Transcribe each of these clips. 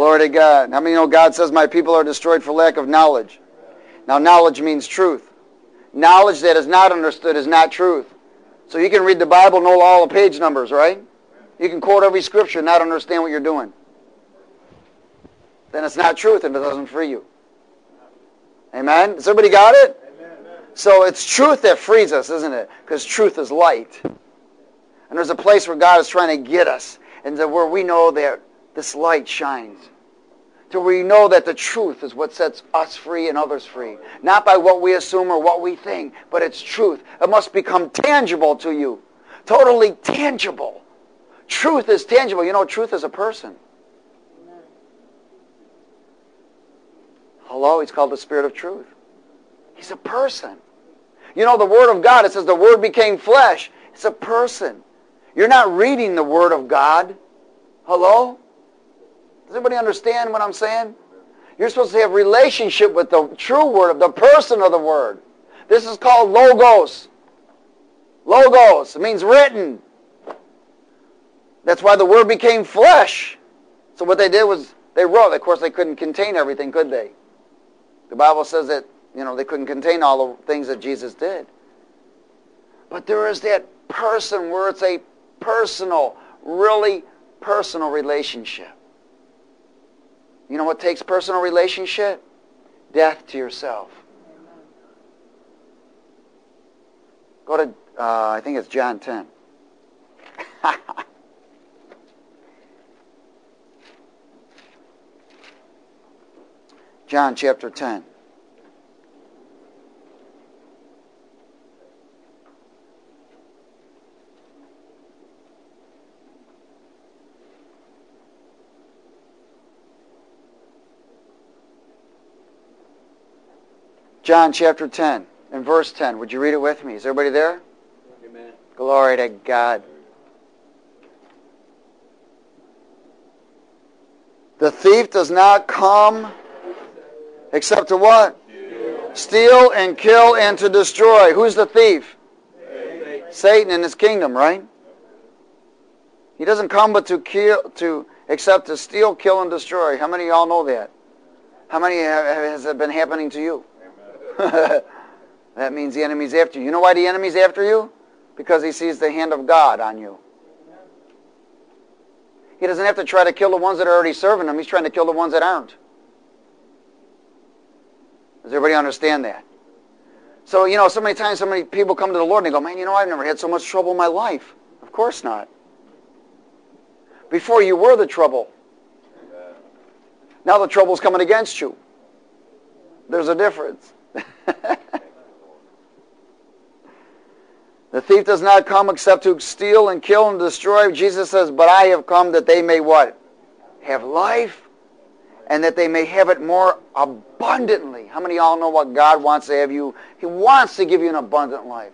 Glory to God. How many know God says, My people are destroyed for lack of knowledge? Now, knowledge means truth. Knowledge that is not understood is not truth. So you can read the Bible, know all the page numbers, right? You can quote every scripture, and not understand what you're doing. Then it's not truth and it doesn't free you. Amen? Has everybody got it? So it's truth that frees us, isn't it? Because truth is light. And there's a place where God is trying to get us, and where we know that this light shines. Where we know that the truth is what sets us free and others free. Not by what we assume or what we think, but it's truth. It must become tangible to you. Totally tangible. Truth is tangible. You know, truth is a person. Hello, he's called the Spirit of Truth. He's a person. You know, the Word of God, it says the Word became flesh. It's a person. You're not reading the Word of God. Hello? Does anybody understand what I'm saying? You're supposed to have relationship with the true Word, of the person of the Word. This is called logos. Logos. It means written. That's why the Word became flesh. So what they did was they wrote. Of course, they couldn't contain everything, could they? The Bible says that, you know, they couldn't contain all the things that Jesus did. But there is that person where it's a personal, really personal relationship. You know what takes personal relationship? Death to yourself. Go to, uh, I think it's John 10. John chapter 10. John chapter 10 and verse 10. Would you read it with me? Is everybody there? Amen. Glory to God. The thief does not come Except to what? Steal. And kill and to destroy. Who's the thief? Satan. Satan and his kingdom, right? He doesn't come but to kill, to except to steal, kill, and destroy. How many of y'all know that? How many have, has it been happening to you? that means the enemy's after you. You know why the enemy's after you? Because he sees the hand of God on you. He doesn't have to try to kill the ones that are already serving him. He's trying to kill the ones that aren't. Does everybody understand that? So, you know, so many times so many people come to the Lord and they go, man, you know, I've never had so much trouble in my life. Of course not. Before you were the trouble. Now the trouble's coming against you. There's a difference. the thief does not come except to steal and kill and destroy. Jesus says, but I have come that they may what? Have life and that they may have it more abundantly. How many of y'all know what God wants to have you? He wants to give you an abundant life.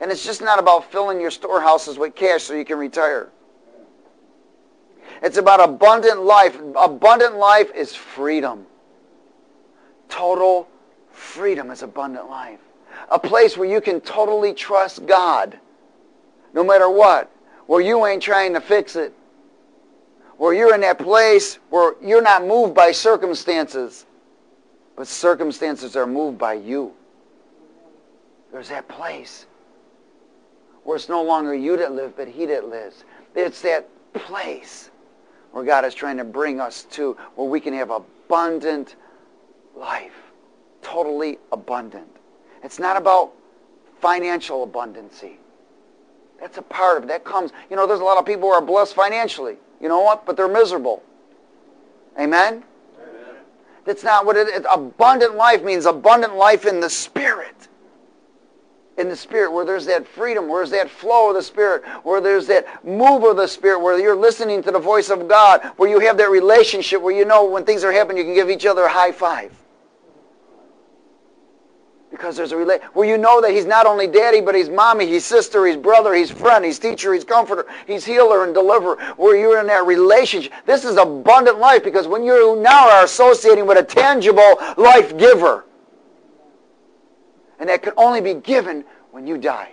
And it's just not about filling your storehouses with cash so you can retire. It's about abundant life. Abundant life is freedom. Total freedom is abundant life. A place where you can totally trust God no matter what. Where you ain't trying to fix it where you're in that place where you're not moved by circumstances, but circumstances are moved by you. There's that place where it's no longer you that live, but he that lives. It's that place where God is trying to bring us to where we can have abundant life. Totally abundant. It's not about financial abundancy. That's a part of it. That comes, you know, there's a lot of people who are blessed financially. You know what? But they're miserable. Amen? Amen. That's not what it is. Abundant life means abundant life in the Spirit. In the Spirit, where there's that freedom, where there's that flow of the Spirit, where there's that move of the Spirit, where you're listening to the voice of God, where you have that relationship, where you know when things are happening, you can give each other a high five. Because there's a relationship. Well, you know that he's not only daddy, but he's mommy, he's sister, he's brother, he's friend, he's teacher, he's comforter, he's healer and deliverer. Where you're in that relationship, this is abundant life because when you now are associating with a tangible life giver, and that can only be given when you die.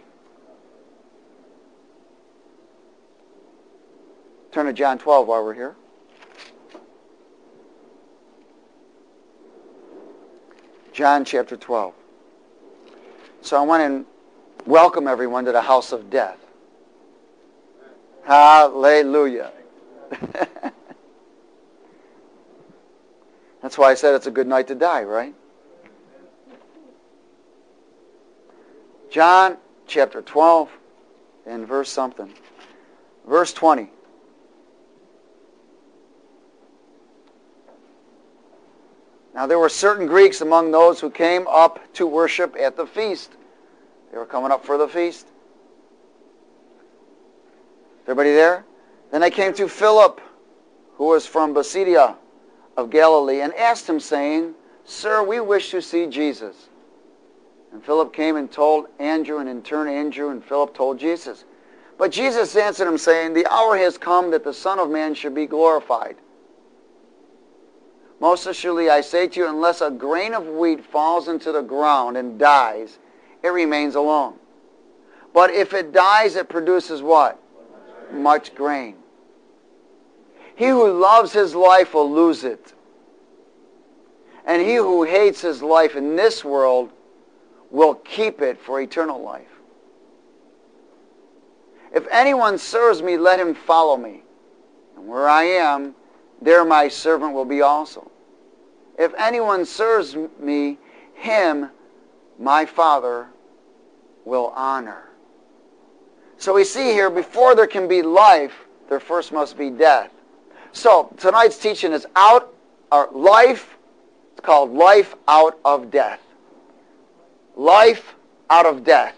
Turn to John 12 while we're here. John chapter 12. So I want to welcome everyone to the house of death. Hallelujah. That's why I said it's a good night to die, right? John chapter 12 and verse something. Verse 20. Now there were certain Greeks among those who came up to worship at the feast. They were coming up for the feast. Everybody there? Then they came to Philip, who was from Bethsaida of Galilee, and asked him, saying, Sir, we wish to see Jesus. And Philip came and told Andrew, and in turn Andrew and Philip told Jesus. But Jesus answered him, saying, The hour has come that the Son of Man should be glorified. Most assuredly, I say to you, unless a grain of wheat falls into the ground and dies, it remains alone. But if it dies, it produces what? Much grain. He who loves his life will lose it. And he who hates his life in this world will keep it for eternal life. If anyone serves me, let him follow me. And where I am, there my servant will be also. If anyone serves me, him my Father will honor. So we see here, before there can be life, there first must be death. So tonight's teaching is out, or life, it's called life out of death. Life out of death.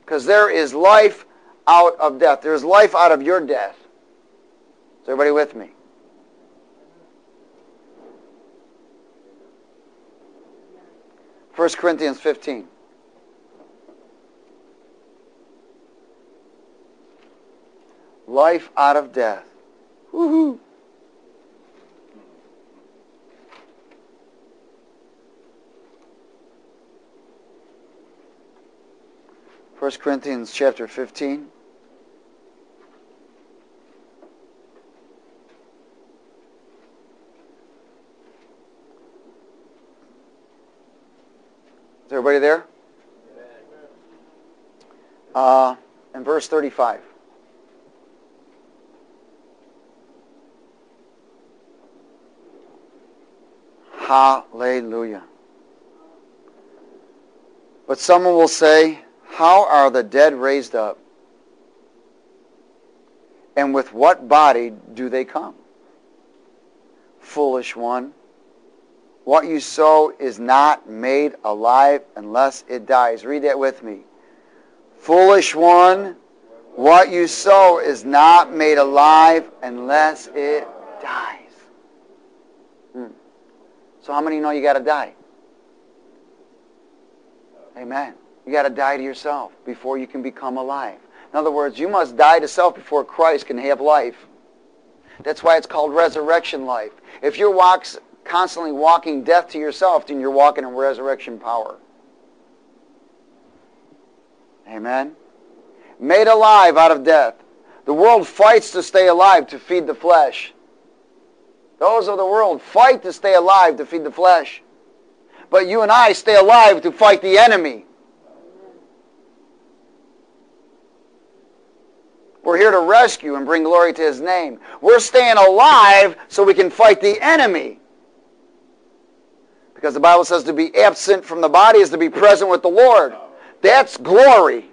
Because there is life out of death. There's life out of your death. Is everybody with me? 1 Corinthians 15. Life out of death. Woohoo! First Corinthians chapter 15. Everybody there? Uh, in verse 35. Hallelujah. But someone will say, How are the dead raised up? And with what body do they come? Foolish one. What you sow is not made alive unless it dies. Read that with me. Foolish one, what you sow is not made alive unless it dies. Hmm. So how many know you got to die? Amen. You got to die to yourself before you can become alive. In other words, you must die to self before Christ can have life. That's why it's called resurrection life. If your walks constantly walking death to yourself, then you're walking in resurrection power. Amen. Made alive out of death. The world fights to stay alive to feed the flesh. Those of the world fight to stay alive to feed the flesh. But you and I stay alive to fight the enemy. We're here to rescue and bring glory to his name. We're staying alive so we can fight the enemy. Because the Bible says to be absent from the body is to be present with the Lord. That's glory.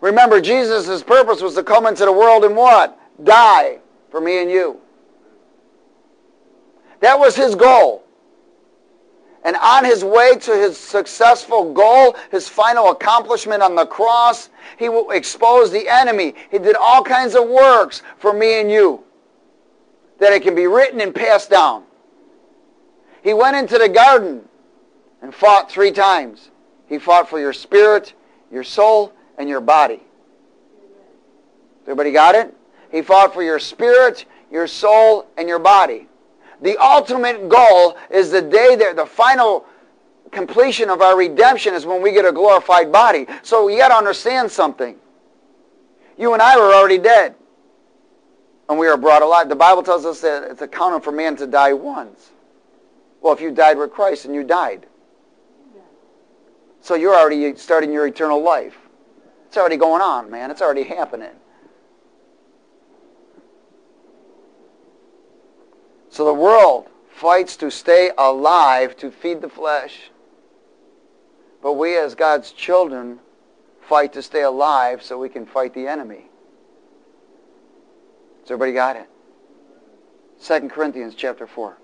Remember, Jesus' purpose was to come into the world and what? Die for me and you. That was his goal. And on his way to his successful goal, his final accomplishment on the cross, he exposed the enemy. He did all kinds of works for me and you that it can be written and passed down. He went into the garden and fought three times. He fought for your spirit, your soul, and your body. Everybody got it? He fought for your spirit, your soul, and your body. The ultimate goal is the day that the final completion of our redemption is when we get a glorified body. So you got to understand something. You and I were already dead. And we are brought alive. The Bible tells us that it's accounted for man to die once. Well, if you died with Christ, and you died. So you're already starting your eternal life. It's already going on, man. It's already happening. So the world fights to stay alive to feed the flesh. But we as God's children fight to stay alive so we can fight the enemy. Has everybody got it? 2 Corinthians chapter 4.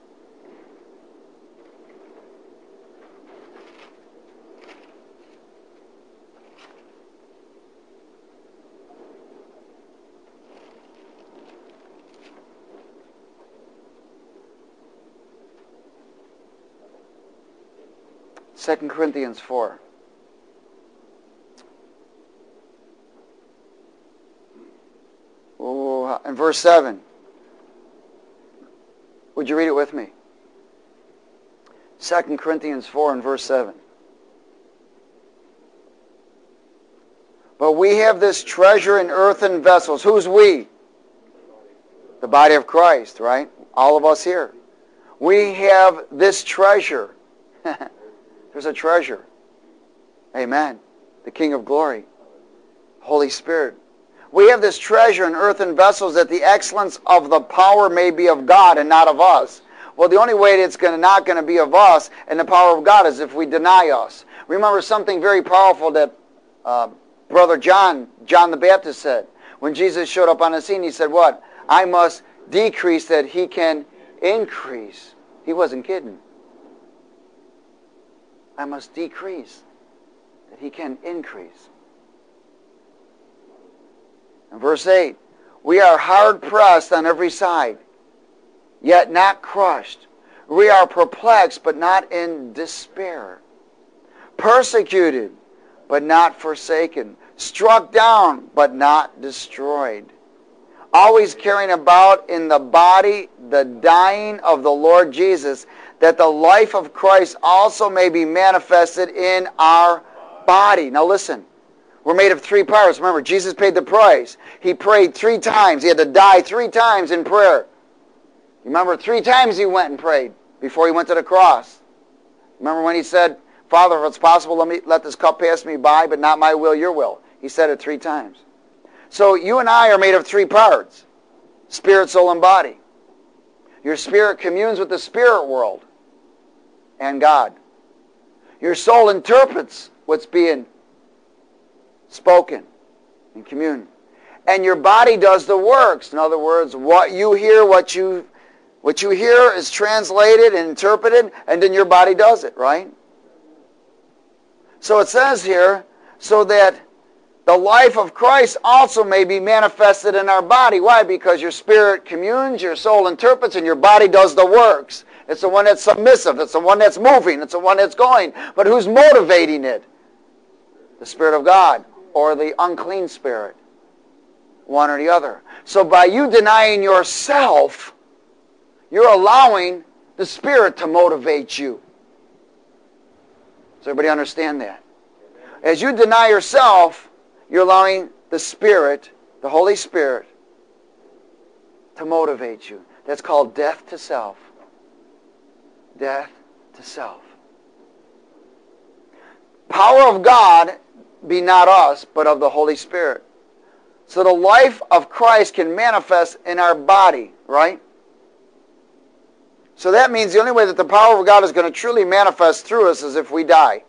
Second Corinthians 4. Oh, in verse 7. Would you read it with me? 2 Corinthians 4 and verse 7. But we have this treasure in earthen vessels. Who's we? The body of Christ, right? All of us here. We have this treasure. There's a treasure. Amen. The King of Glory. Holy Spirit. We have this treasure in earthen vessels that the excellence of the power may be of God and not of us. Well, the only way it's gonna, not going to be of us and the power of God is if we deny us. Remember something very powerful that uh, Brother John, John the Baptist said. When Jesus showed up on the scene, he said, what? I must decrease that he can increase. He wasn't kidding. I must decrease that he can increase. In verse 8, we are hard pressed on every side, yet not crushed. We are perplexed, but not in despair. Persecuted, but not forsaken. Struck down, but not destroyed. Always carrying about in the body the dying of the Lord Jesus, that the life of Christ also may be manifested in our body. Now listen. We're made of three parts. Remember, Jesus paid the price. He prayed three times. He had to die three times in prayer. Remember, three times he went and prayed before he went to the cross. Remember when he said, Father, if it's possible, let, me, let this cup pass me by, but not my will, your will. He said it three times. So you and I are made of three parts. Spirit, soul, and body. Your spirit communes with the spirit world and God. Your soul interprets what's being spoken in communion. And your body does the works. In other words, what you hear, what you what you hear is translated and interpreted, and then your body does it, right? So it says here, so that the life of Christ also may be manifested in our body. Why? Because your spirit communes, your soul interprets, and your body does the works. It's the one that's submissive. It's the one that's moving. It's the one that's going. But who's motivating it? The Spirit of God or the unclean spirit. One or the other. So by you denying yourself, you're allowing the Spirit to motivate you. Does everybody understand that? As you deny yourself, you're allowing the Spirit, the Holy Spirit, to motivate you. That's called death to self. Death to self. Power of God be not us, but of the Holy Spirit. So the life of Christ can manifest in our body, right? So that means the only way that the power of God is going to truly manifest through us is if we die.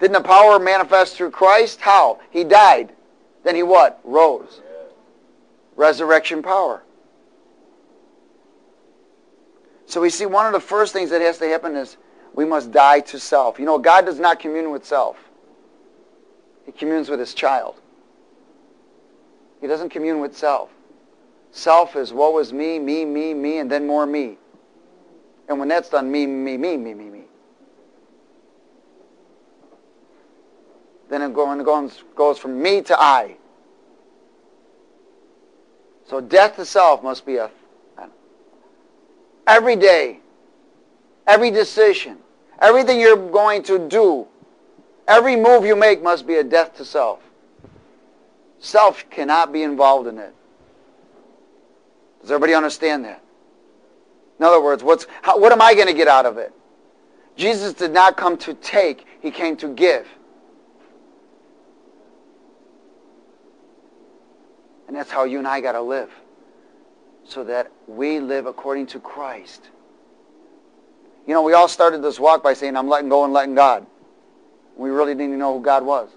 Didn't the power manifest through Christ? How? He died. Then he what? Rose. Resurrection power. So we see one of the first things that has to happen is we must die to self. You know, God does not commune with self. He communes with his child. He doesn't commune with self. Self is woe is me, me, me, me, and then more me. And when that's done, me, me, me, me, me, me. Then it goes, goes from me to I. So death to self must be a every day, every decision, everything you're going to do Every move you make must be a death to self. Self cannot be involved in it. Does everybody understand that? In other words, what's, how, what am I going to get out of it? Jesus did not come to take, he came to give. And that's how you and I got to live. So that we live according to Christ. You know, we all started this walk by saying, I'm letting go and letting God. We really didn't know who God was.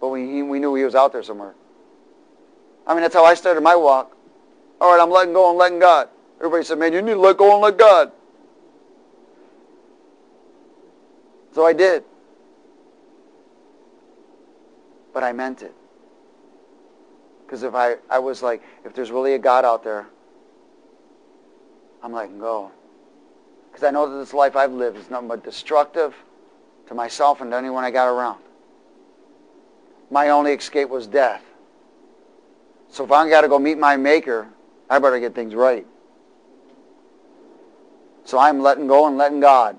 But we, we knew he was out there somewhere. I mean, that's how I started my walk. All right, I'm letting go and letting God. Everybody said, man, you need to let go and let God. So I did. But I meant it. Because if I, I was like, if there's really a God out there, I'm letting go. Because I know that this life I've lived is nothing but destructive to myself and to anyone I got around. My only escape was death. So if I got to go meet my maker, I better get things right. So I'm letting go and letting God.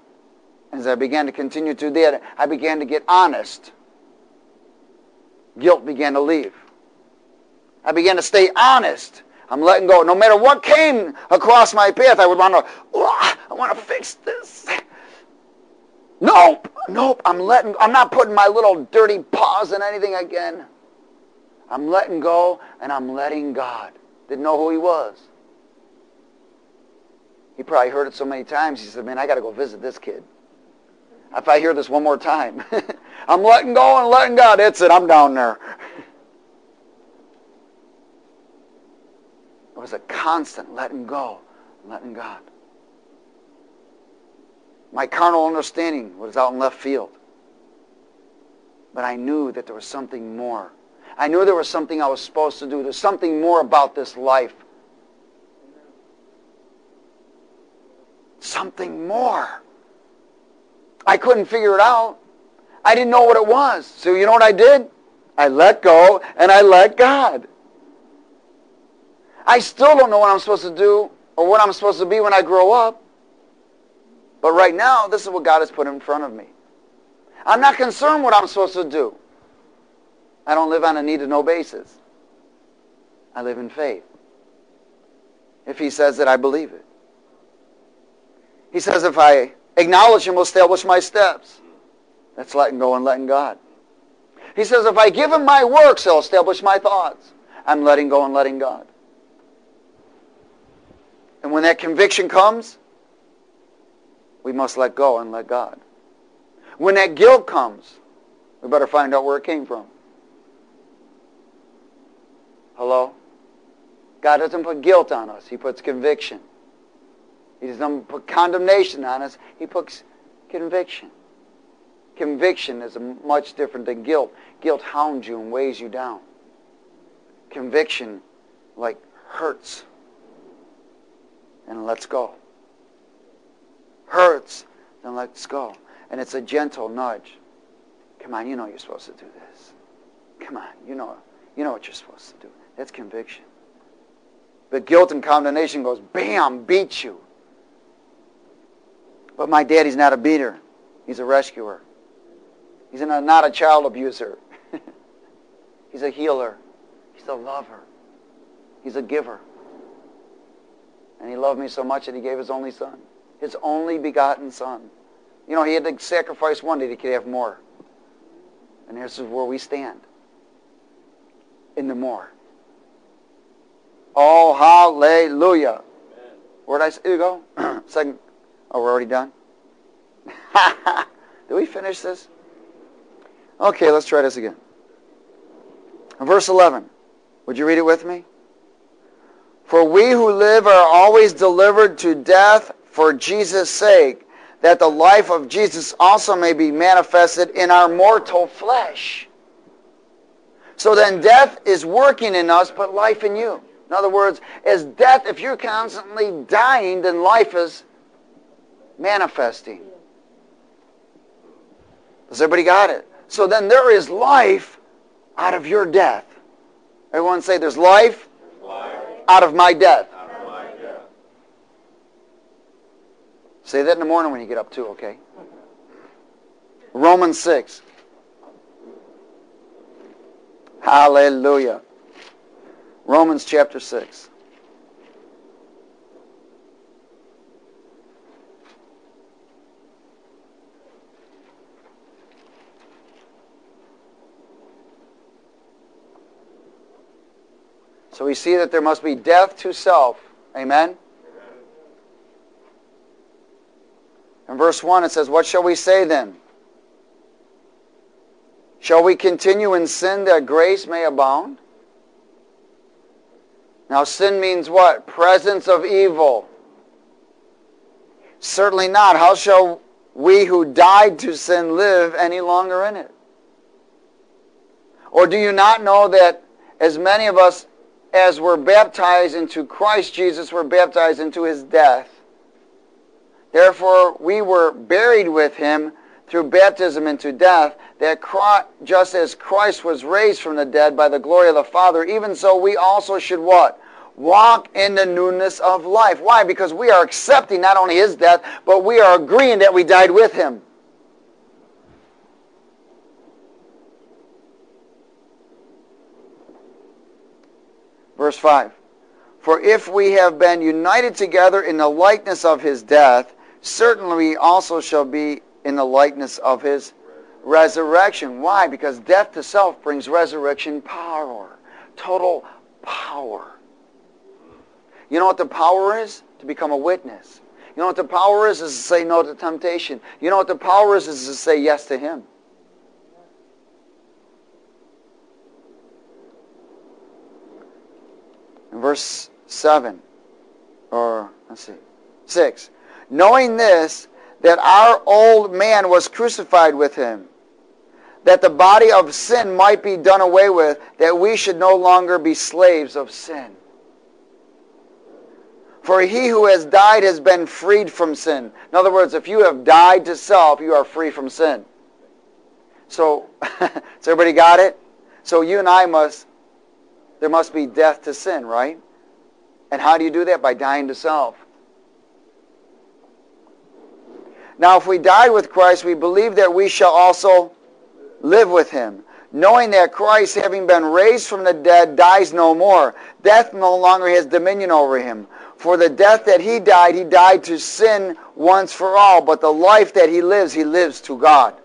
As I began to continue to do that, I began to get honest. Guilt began to leave. I began to stay honest. I'm letting go. No matter what came across my path, I would want to, I want to fix this. Nope, nope. I'm letting, I'm not putting my little dirty paws in anything again. I'm letting go and I'm letting God. Didn't know who he was. He probably heard it so many times, he said, man, I got to go visit this kid. If I hear this one more time, I'm letting go and letting God. It's it. I'm down there. Was a constant letting go, letting God. My carnal understanding was out in left field. But I knew that there was something more. I knew there was something I was supposed to do. There's something more about this life. Something more. I couldn't figure it out. I didn't know what it was. So you know what I did? I let go and I let God. I still don't know what I'm supposed to do or what I'm supposed to be when I grow up. But right now, this is what God has put in front of me. I'm not concerned what I'm supposed to do. I don't live on a need to know basis. I live in faith. If he says it, I believe it. He says if I acknowledge him, will establish my steps. That's letting go and letting God. He says if I give him my works, he'll establish my thoughts. I'm letting go and letting God. And when that conviction comes, we must let go and let God. When that guilt comes, we better find out where it came from. Hello? God doesn't put guilt on us. He puts conviction. He doesn't put condemnation on us. He puts conviction. Conviction is much different than guilt. Guilt hounds you and weighs you down. Conviction, like, hurts and lets go. Hurts, then let's go. And it's a gentle nudge. Come on, you know you're supposed to do this. Come on, you know, you know what you're supposed to do. That's conviction. But guilt and condemnation goes, bam, beat you. But my daddy's not a beater. He's a rescuer. He's not a child abuser. He's a healer. He's a lover. He's a giver. And he loved me so much that he gave his only son. His only begotten son. You know, he had to sacrifice one that he could have more. And this is where we stand. In the more. Oh, hallelujah. Amen. Where'd I say you go? Second. Oh, we're already done? Did we finish this? Okay, let's try this again. Verse 11. Would you read it with me? For we who live are always delivered to death for Jesus' sake, that the life of Jesus also may be manifested in our mortal flesh. So then death is working in us, but life in you. In other words, as death, if you're constantly dying, then life is manifesting. Does everybody got it? So then there is life out of your death. Everyone say there's life, life. Out, of my death. out of my death. Say that in the morning when you get up too, okay? Romans 6. Hallelujah. Romans chapter 6. So we see that there must be death to self. Amen? In verse 1 it says, What shall we say then? Shall we continue in sin that grace may abound? Now, sin means what? Presence of evil. Certainly not. How shall we who died to sin live any longer in it? Or do you not know that as many of us as we were baptized into Christ Jesus we were baptized into his death? Therefore, we were buried with him through baptism into death, that Christ, just as Christ was raised from the dead by the glory of the Father, even so we also should what? Walk in the newness of life. Why? Because we are accepting not only his death, but we are agreeing that we died with him. Verse 5. For if we have been united together in the likeness of his death, certainly we also shall be in the likeness of his resurrection. Why? Because death to self brings resurrection power, total power. You know what the power is? To become a witness. You know what the power is? Is to say no to temptation. You know what the power is? Is to say yes to him. Verse 7, or let's see, 6. Knowing this, that our old man was crucified with him, that the body of sin might be done away with, that we should no longer be slaves of sin. For he who has died has been freed from sin. In other words, if you have died to self, you are free from sin. So, so everybody got it? So you and I must, there must be death to sin, right? And how do you do that? By dying to self. Now, if we died with Christ, we believe that we shall also live with him, knowing that Christ, having been raised from the dead, dies no more. Death no longer has dominion over him. For the death that he died, he died to sin once for all, but the life that he lives, he lives to God.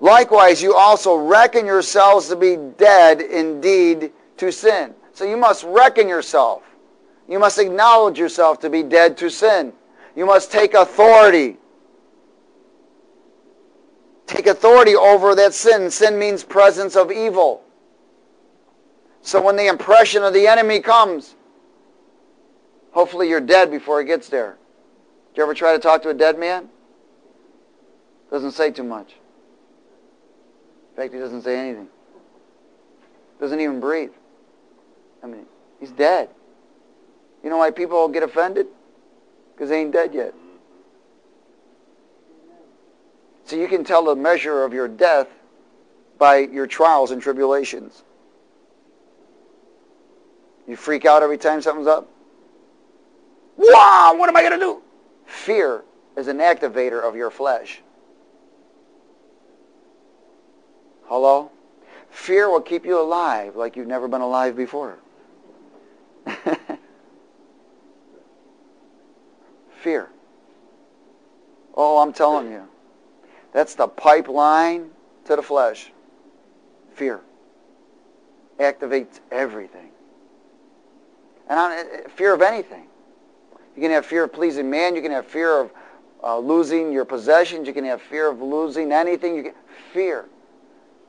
Likewise, you also reckon yourselves to be dead indeed to sin. So you must reckon yourself. You must acknowledge yourself to be dead to sin. You must take authority. Take authority over that sin. Sin means presence of evil. So when the impression of the enemy comes, hopefully you're dead before it gets there. Do you ever try to talk to a dead man? Doesn't say too much. In fact, he doesn't say anything. Doesn't even breathe. I mean, he's dead. You know why people get offended? because they ain't dead yet. So you can tell the measure of your death by your trials and tribulations. You freak out every time something's up? Wow, what am I going to do? Fear is an activator of your flesh. Hello? Fear will keep you alive like you've never been alive before. fear. Oh, I'm telling you. That's the pipeline to the flesh. Fear. Activates everything. And on, uh, fear of anything. You can have fear of pleasing man. You can have fear of uh, losing your possessions. You can have fear of losing anything. You can, fear.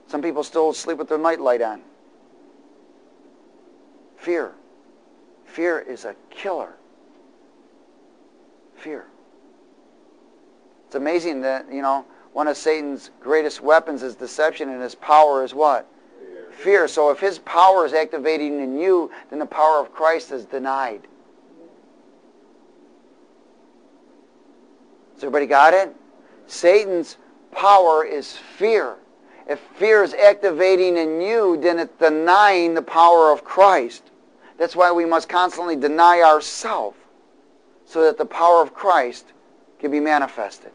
Some people still sleep with their night light on. Fear. Fear is a killer fear. It's amazing that, you know, one of Satan's greatest weapons is deception and his power is what? Fear. fear. So if his power is activating in you, then the power of Christ is denied. Has everybody got it? Satan's power is fear. If fear is activating in you, then it's denying the power of Christ. That's why we must constantly deny ourselves so that the power of Christ can be manifested.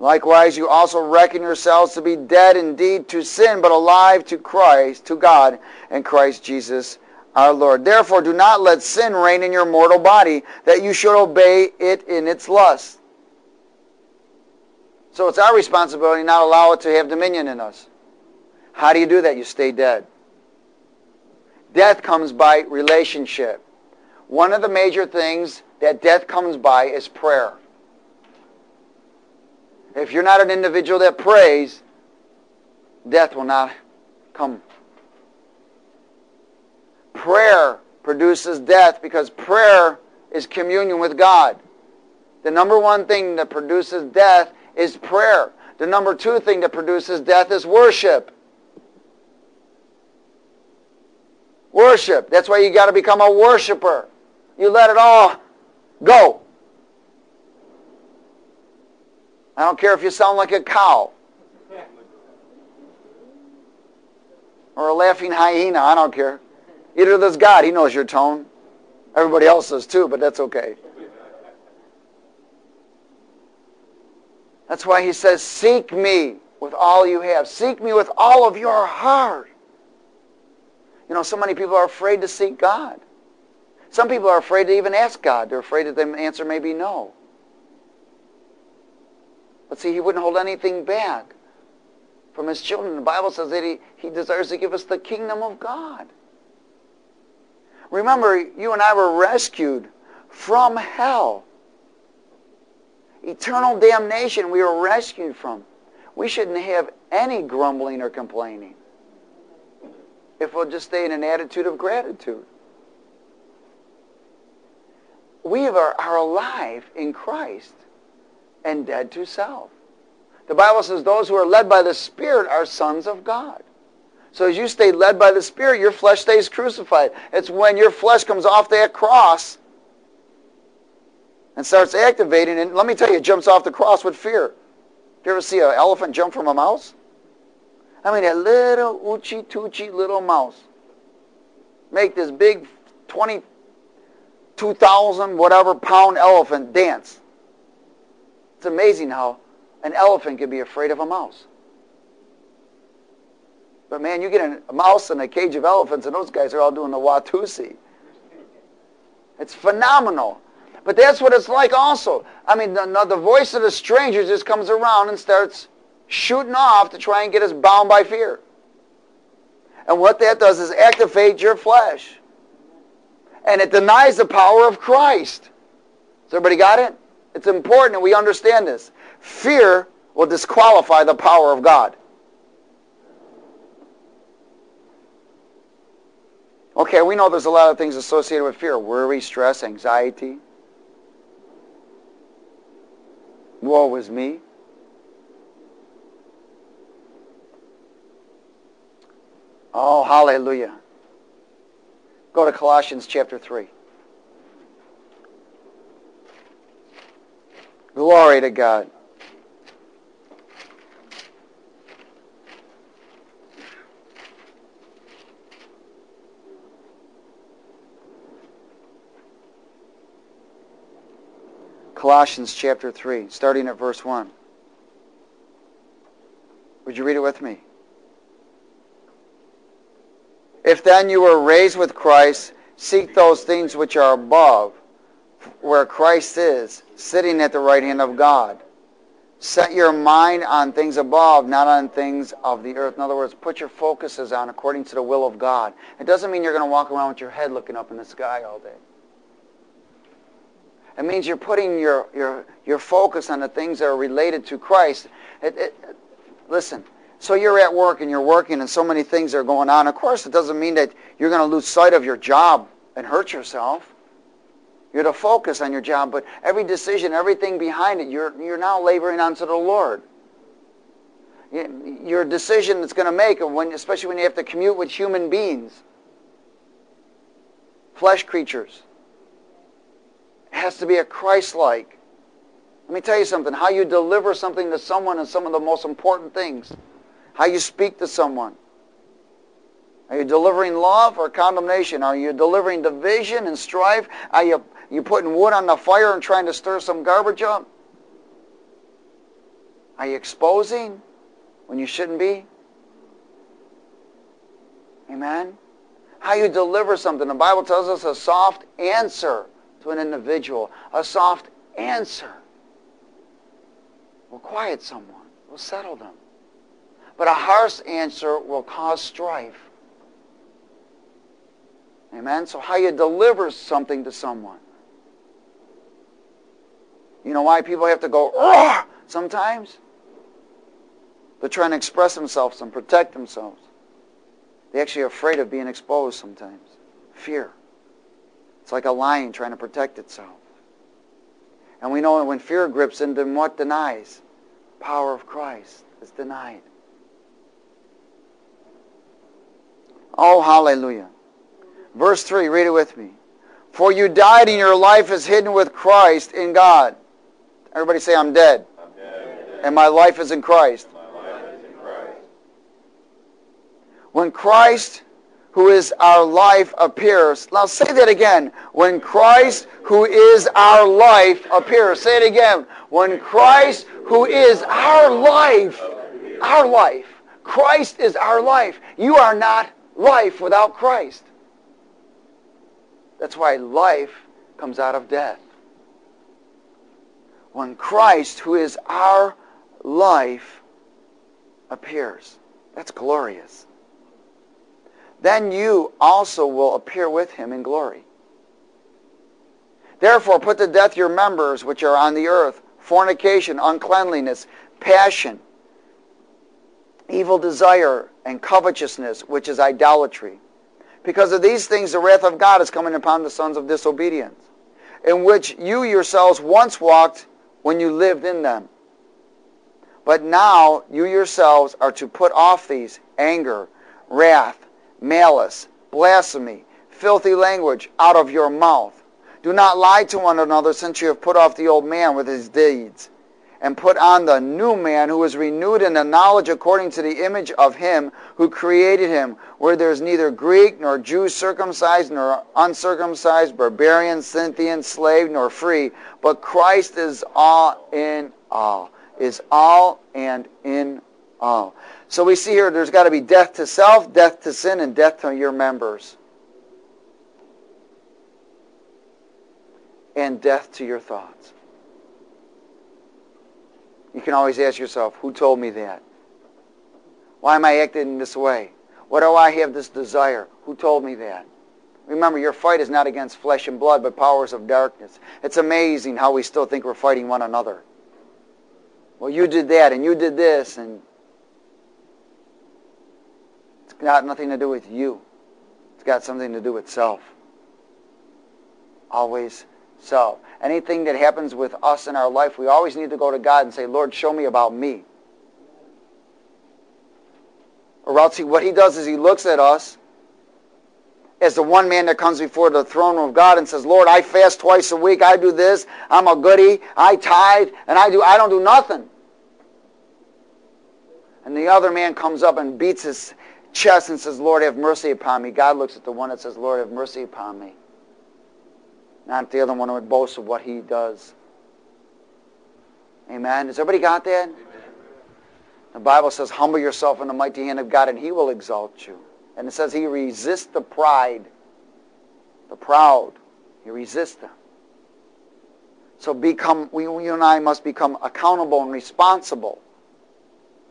Likewise, you also reckon yourselves to be dead indeed to sin, but alive to Christ, to God, and Christ Jesus our Lord. Therefore, do not let sin reign in your mortal body, that you should obey it in its lust. So it's our responsibility not allow it to have dominion in us. How do you do that? You stay dead. Death comes by relationship. One of the major things that death comes by is prayer. If you're not an individual that prays, death will not come. Prayer produces death because prayer is communion with God. The number one thing that produces death is prayer. The number two thing that produces death is worship. Worship. That's why you got to become a worshiper. You let it all go. I don't care if you sound like a cow or a laughing hyena. I don't care. Either does God. He knows your tone. Everybody else does too, but that's okay. That's why he says, Seek me with all you have. Seek me with all of your heart. You know, so many people are afraid to seek God. Some people are afraid to even ask God. They're afraid that the answer may be no. But see, he wouldn't hold anything back from his children. The Bible says that he, he desires to give us the kingdom of God. Remember, you and I were rescued from hell. Eternal damnation we were rescued from. We shouldn't have any grumbling or complaining if we'll just stay in an attitude of gratitude. We are, are alive in Christ and dead to self. The Bible says those who are led by the Spirit are sons of God. So as you stay led by the Spirit, your flesh stays crucified. It's when your flesh comes off that cross and starts activating, and let me tell you, it jumps off the cross with fear. Do you ever see an elephant jump from a mouse? I mean, that little oochie toochie little mouse make this big 22,000 whatever pound elephant dance. It's amazing how an elephant can be afraid of a mouse. But man, you get a mouse in a cage of elephants, and those guys are all doing the Watusi. It's phenomenal. But that's what it's like also. I mean, the, the voice of the stranger just comes around and starts shooting off to try and get us bound by fear. And what that does is activate your flesh. And it denies the power of Christ. Has everybody got it? It's important that we understand this. Fear will disqualify the power of God. Okay, we know there's a lot of things associated with fear. Worry, stress, anxiety. Woe is me. Oh, hallelujah. Go to Colossians chapter 3. Glory to God. Colossians chapter 3, starting at verse 1. Would you read it with me? If then you were raised with Christ, seek those things which are above, where Christ is, sitting at the right hand of God. Set your mind on things above, not on things of the earth. In other words, put your focuses on according to the will of God. It doesn't mean you're going to walk around with your head looking up in the sky all day. It means you're putting your, your, your focus on the things that are related to Christ. It, it, listen, so you're at work and you're working and so many things are going on. Of course, it doesn't mean that you're going to lose sight of your job and hurt yourself. You're to focus on your job, but every decision, everything behind it, you're, you're now laboring onto the Lord. Your decision that's going to make, when, especially when you have to commute with human beings, flesh creatures, has to be a Christ-like. Let me tell you something. How you deliver something to someone is some of the most important things how you speak to someone. Are you delivering love or condemnation? Are you delivering division and strife? Are you, you putting wood on the fire and trying to stir some garbage up? Are you exposing when you shouldn't be? Amen? How you deliver something. The Bible tells us a soft answer to an individual. A soft answer will quiet someone, will settle them. But a harsh answer will cause strife. Amen? So how you deliver something to someone. You know why people have to go, Roar! sometimes? They're trying to express themselves and protect themselves. They're actually afraid of being exposed sometimes. Fear. It's like a lion trying to protect itself. And we know that when fear grips in, then what denies? Power of Christ is denied. Oh, hallelujah. Verse 3, read it with me. For you died and your life is hidden with Christ in God. Everybody say, I'm dead. I'm dead. And my life is in Christ. When Christ, who is our life, appears. Now say that again. When Christ, who is our life, appears. Say it again. When Christ, who is our life, our life. Christ is our life. You are not life without Christ. That's why life comes out of death. When Christ, who is our life, appears. That's glorious. Then you also will appear with him in glory. Therefore, put to death your members which are on the earth fornication, uncleanliness, passion, evil desire, and covetousness, which is idolatry. Because of these things, the wrath of God is coming upon the sons of disobedience, in which you yourselves once walked when you lived in them. But now you yourselves are to put off these anger, wrath, malice, blasphemy, filthy language out of your mouth. Do not lie to one another since you have put off the old man with his deeds and put on the new man who is renewed in the knowledge according to the image of him who created him, where there is neither Greek nor Jew circumcised nor uncircumcised, barbarian, Scythian, slave nor free, but Christ is all in all, is all and in all. So we see here there's got to be death to self, death to sin, and death to your members. And death to your thoughts. You can always ask yourself, who told me that? Why am I acting this way? What do I have this desire? Who told me that? Remember, your fight is not against flesh and blood, but powers of darkness. It's amazing how we still think we're fighting one another. Well, you did that, and you did this, and got nothing to do with you. It's got something to do with self. Always self anything that happens with us in our life, we always need to go to God and say, Lord, show me about me. Or else he, what he does is he looks at us as the one man that comes before the throne of God and says, Lord, I fast twice a week, I do this, I'm a goody, I tithe, and I do I don't do nothing. And the other man comes up and beats his chest and says, Lord, have mercy upon me. God looks at the one that says, Lord, have mercy upon me. Not the other one who would boast of what he does. Amen. Has everybody got that? Amen. The Bible says, humble yourself in the mighty hand of God and he will exalt you. And it says he resists the pride, the proud. He resists them. So become, we, you and I must become accountable and responsible.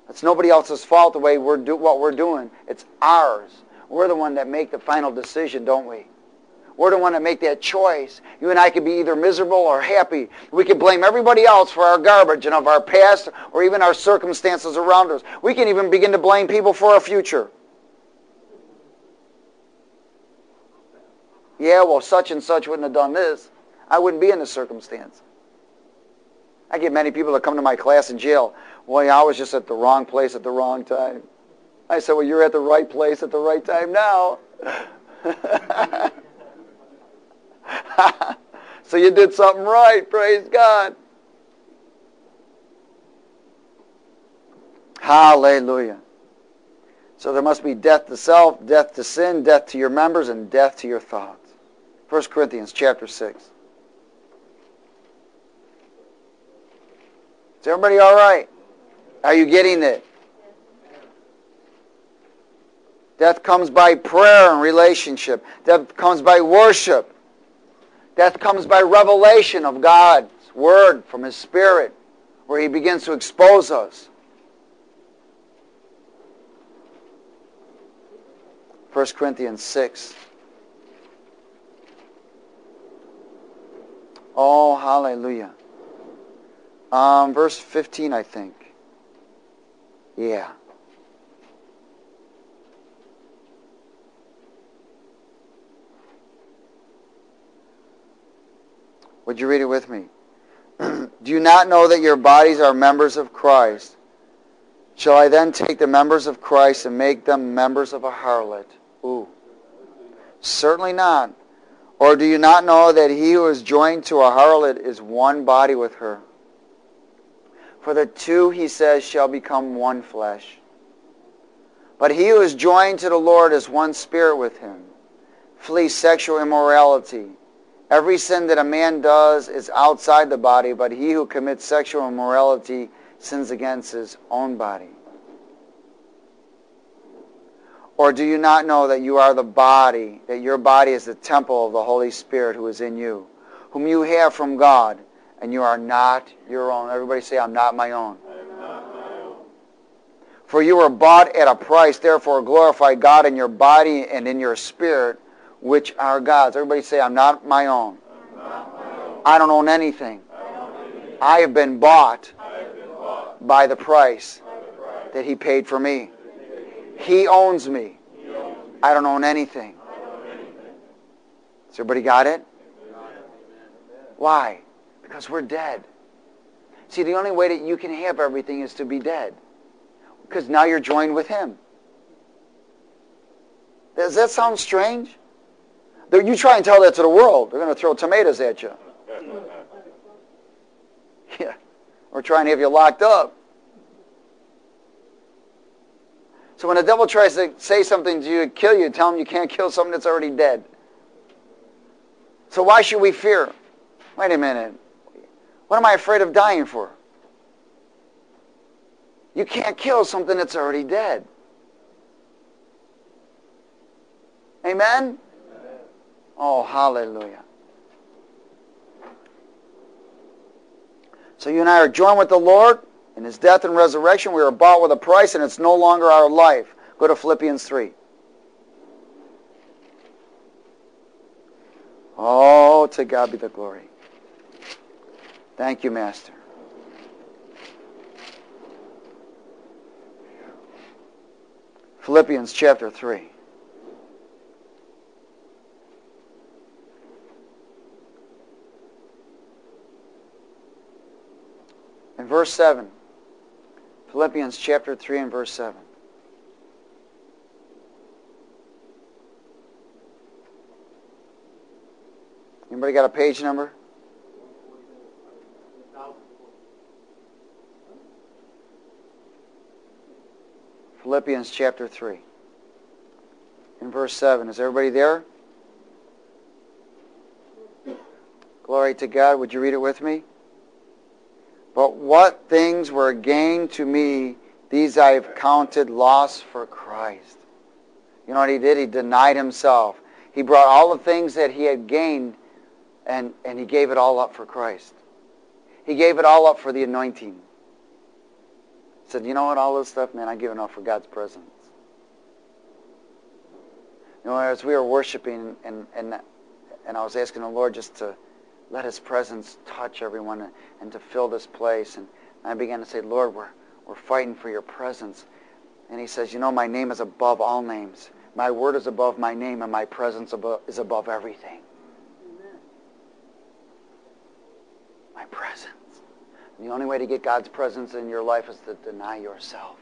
It's nobody else's fault the way we're do, what we're doing. It's ours. We're the one that make the final decision, don't we? We're the one that make that choice. You and I could be either miserable or happy. We could blame everybody else for our garbage and of our past or even our circumstances around us. We can even begin to blame people for our future. Yeah, well, such and such wouldn't have done this. I wouldn't be in this circumstance. I get many people that come to my class in jail. Well, I was just at the wrong place at the wrong time. I said, well, you're at the right place at the right time now. so you did something right. Praise God. Hallelujah. So there must be death to self, death to sin, death to your members, and death to your thoughts. 1 Corinthians chapter 6. Is everybody all right? Are you getting it? Death comes by prayer and relationship. Death comes by worship. Death comes by revelation of God's Word from His Spirit, where He begins to expose us. 1 Corinthians 6. Oh, hallelujah. Um, verse 15, I think. Yeah. Would you read it with me? Do you not know that your bodies are members of Christ? Shall I then take the members of Christ and make them members of a harlot? Ooh. Certainly not. Or do you not know that he who is joined to a harlot is one body with her? For the two, he says, shall become one flesh. But he who is joined to the Lord is one spirit with him. Flee sexual immorality. Every sin that a man does is outside the body, but he who commits sexual immorality sins against his own body. Or do you not know that you are the body, that your body is the temple of the Holy Spirit who is in you, whom you have from God, and you are not your own? Everybody say, I'm not my own. For you were bought at a price, therefore glorify God in your body and in your spirit, which are God's. Everybody say, I'm not my own. Not my own. I don't own anything. I have been bought have been bought by the price by the price that he paid for me. he owns me. He owns me. I don't own anything. I don't own anything. Has everybody got it? Amen. Why? Because we're dead. See, the only way that you can have everything is to be dead. Because now you're joined with him. Does that sound strange? You try and tell that to the world, they're going to throw tomatoes at you. Yeah. Or try and have you locked up. So when the devil tries to say something to you, kill you, tell him you can't kill something that's already dead. So why should we fear? Wait a minute. What am I afraid of dying for? You can't kill something that's already dead. Amen? Oh, hallelujah. So you and I are joined with the Lord in his death and resurrection. We are bought with a price, and it's no longer our life. Go to Philippians 3. Oh, to God be the glory. Thank you, Master. Philippians chapter 3. In verse 7. Philippians chapter 3 and verse 7. Anybody got a page number? Philippians chapter 3. In verse 7. Is everybody there? Glory to God. Would you read it with me? But what things were gain to me, these I have counted loss for Christ. You know what he did? He denied himself. He brought all the things that he had gained and, and he gave it all up for Christ. He gave it all up for the anointing. He said, you know what, all this stuff, man, I give it up for God's presence. You know, as we were worshiping and, and, and I was asking the Lord just to let his presence touch everyone and, and to fill this place. And I began to say, Lord, we're, we're fighting for your presence. And he says, you know, my name is above all names. My word is above my name, and my presence above, is above everything. My presence. The only way to get God's presence in your life is to deny yourself.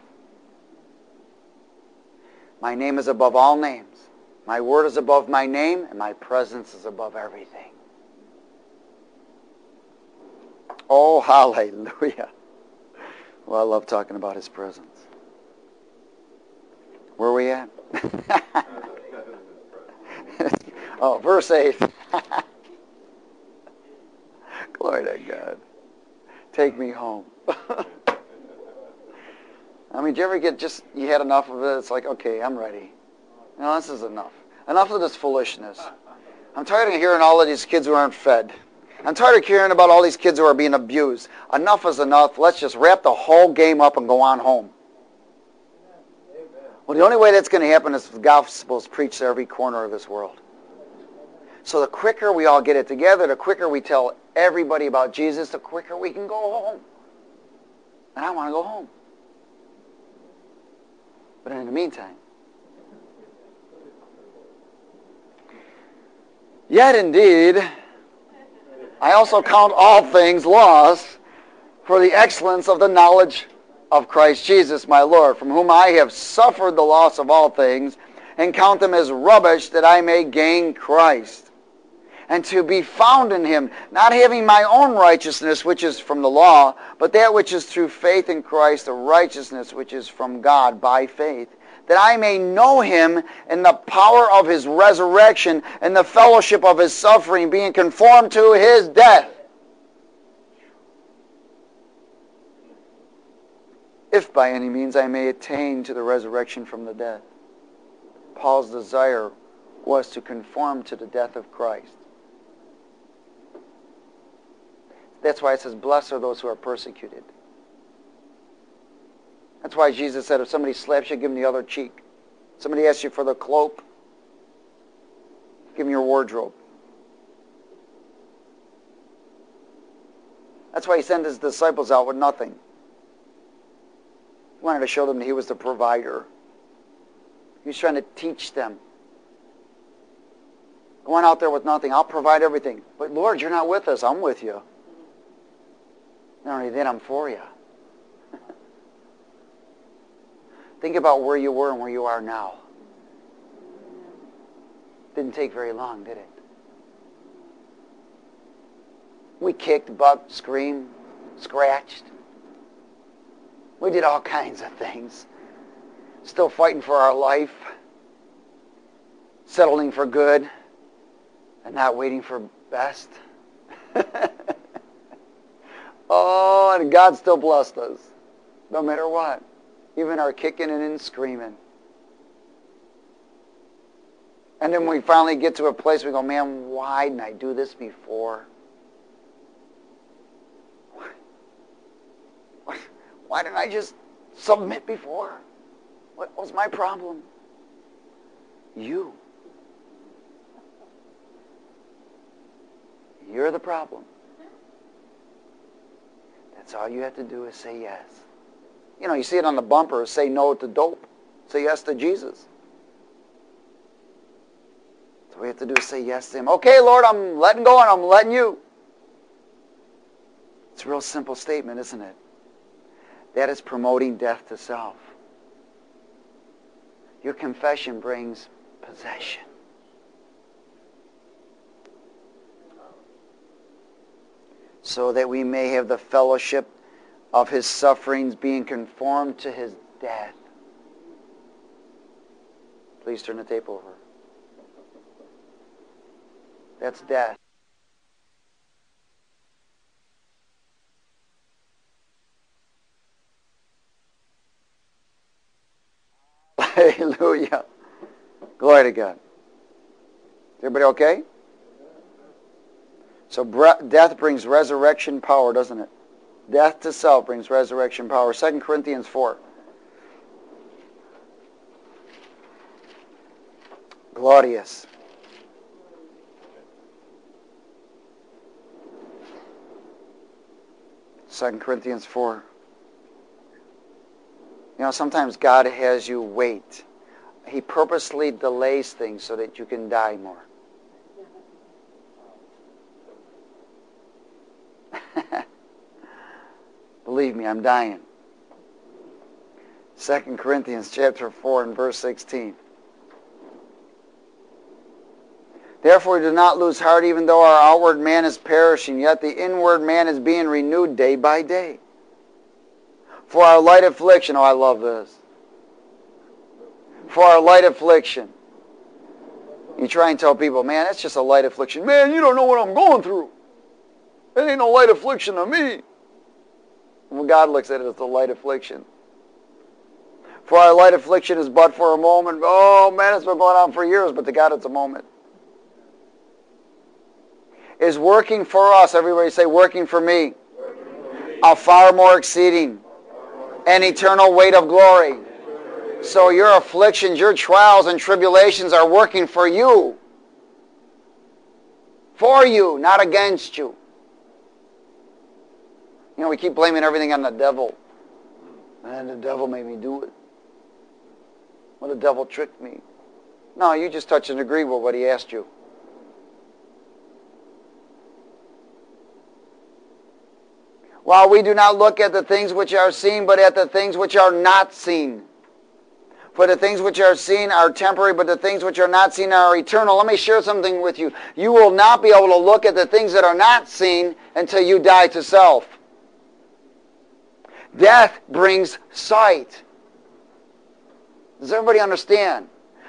My name is above all names. My word is above my name, and my presence is above everything. Oh, hallelujah. Well, I love talking about his presence. Where are we at? oh, verse 8. Glory to God. Take me home. I mean, do you ever get just, you had enough of it? It's like, okay, I'm ready. No, this is enough. Enough of this foolishness. I'm tired of hearing all of these kids who aren't fed. I'm tired of hearing about all these kids who are being abused. Enough is enough. Let's just wrap the whole game up and go on home. Well, the only way that's going to happen is if the gospel is preached to every corner of this world. So the quicker we all get it together, the quicker we tell everybody about Jesus, the quicker we can go home. And I want to go home. But in the meantime, yet indeed, I also count all things lost for the excellence of the knowledge of Christ Jesus my Lord, from whom I have suffered the loss of all things, and count them as rubbish that I may gain Christ, and to be found in him, not having my own righteousness, which is from the law, but that which is through faith in Christ, the righteousness which is from God by faith, that I may know him in the power of his resurrection and the fellowship of his suffering, being conformed to his death if by any means I may attain to the resurrection from the dead. Paul's desire was to conform to the death of Christ. That's why it says, blessed are those who are persecuted. That's why Jesus said, if somebody slaps you, give them the other cheek. Somebody asks you for the cloak, give them your wardrobe. That's why he sent his disciples out with nothing. He wanted to show them that he was the provider. He was trying to teach them. Going out there with nothing, I'll provide everything. But Lord, you're not with us. I'm with you. Not only that, I'm for you. Think about where you were and where you are now. Didn't take very long, did it? We kicked, bucked, screamed, scratched. We did all kinds of things. Still fighting for our life, settling for good, and not waiting for best. oh, and God still blessed us, no matter what. Even our kicking and in screaming. And then we finally get to a place we go, man, why didn't I do this before? Why didn't I just submit before? What was my problem? You. You're the problem. That's all you have to do is say yes. You know, you see it on the bumper, say no to dope. Say yes to Jesus. So we have to do is say yes to him. Okay, Lord, I'm letting go and I'm letting you. It's a real simple statement, isn't it? That is promoting death to self. Your confession brings possession. So that we may have the fellowship of his sufferings being conformed to his death. Please turn the tape over. That's death. Hallelujah. Glory to God. Everybody okay? So death brings resurrection power, doesn't it? Death to self brings resurrection power. 2 Corinthians 4. Glorious. Second Corinthians 4. You know, sometimes God has you wait. He purposely delays things so that you can die more. Believe me, I'm dying. 2 Corinthians chapter 4 and verse 16. Therefore do not lose heart even though our outward man is perishing, yet the inward man is being renewed day by day. For our light affliction, oh, I love this. For our light affliction. You try and tell people, man, that's just a light affliction. Man, you don't know what I'm going through. It ain't no light affliction to me. God looks at it as a light affliction. For our light affliction is but for a moment. Oh, man, it's been going on for years, but to God it's a moment. Is working for us, everybody say. Working for me. A far more exceeding and eternal weight of glory So your afflictions, your trials and tribulations are working for you. For you, not against you. You know, we keep blaming everything on the devil. And the devil made me do it. Well, the devil tricked me. No, you just touch and agree with what he asked you. While we do not look at the things which are seen, but at the things which are not seen. For the things which are seen are temporary, but the things which are not seen are eternal. Let me share something with you. You will not be able to look at the things that are not seen until you die to self. Death brings sight. Does everybody understand?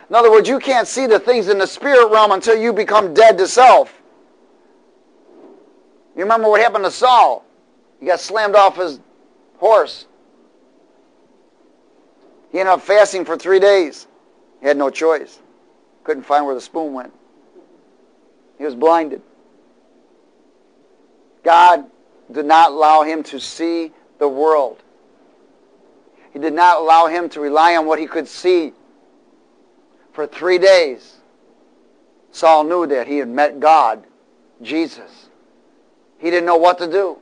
In other words, you can't see the things in the spirit realm until you become dead to self. You remember what happened to Saul? He got slammed off his horse. He ended up fasting for three days. He had no choice. Couldn't find where the spoon went. He was blinded. God did not allow him to see the world. He did not allow him to rely on what he could see. For three days, Saul knew that he had met God, Jesus. He didn't know what to do.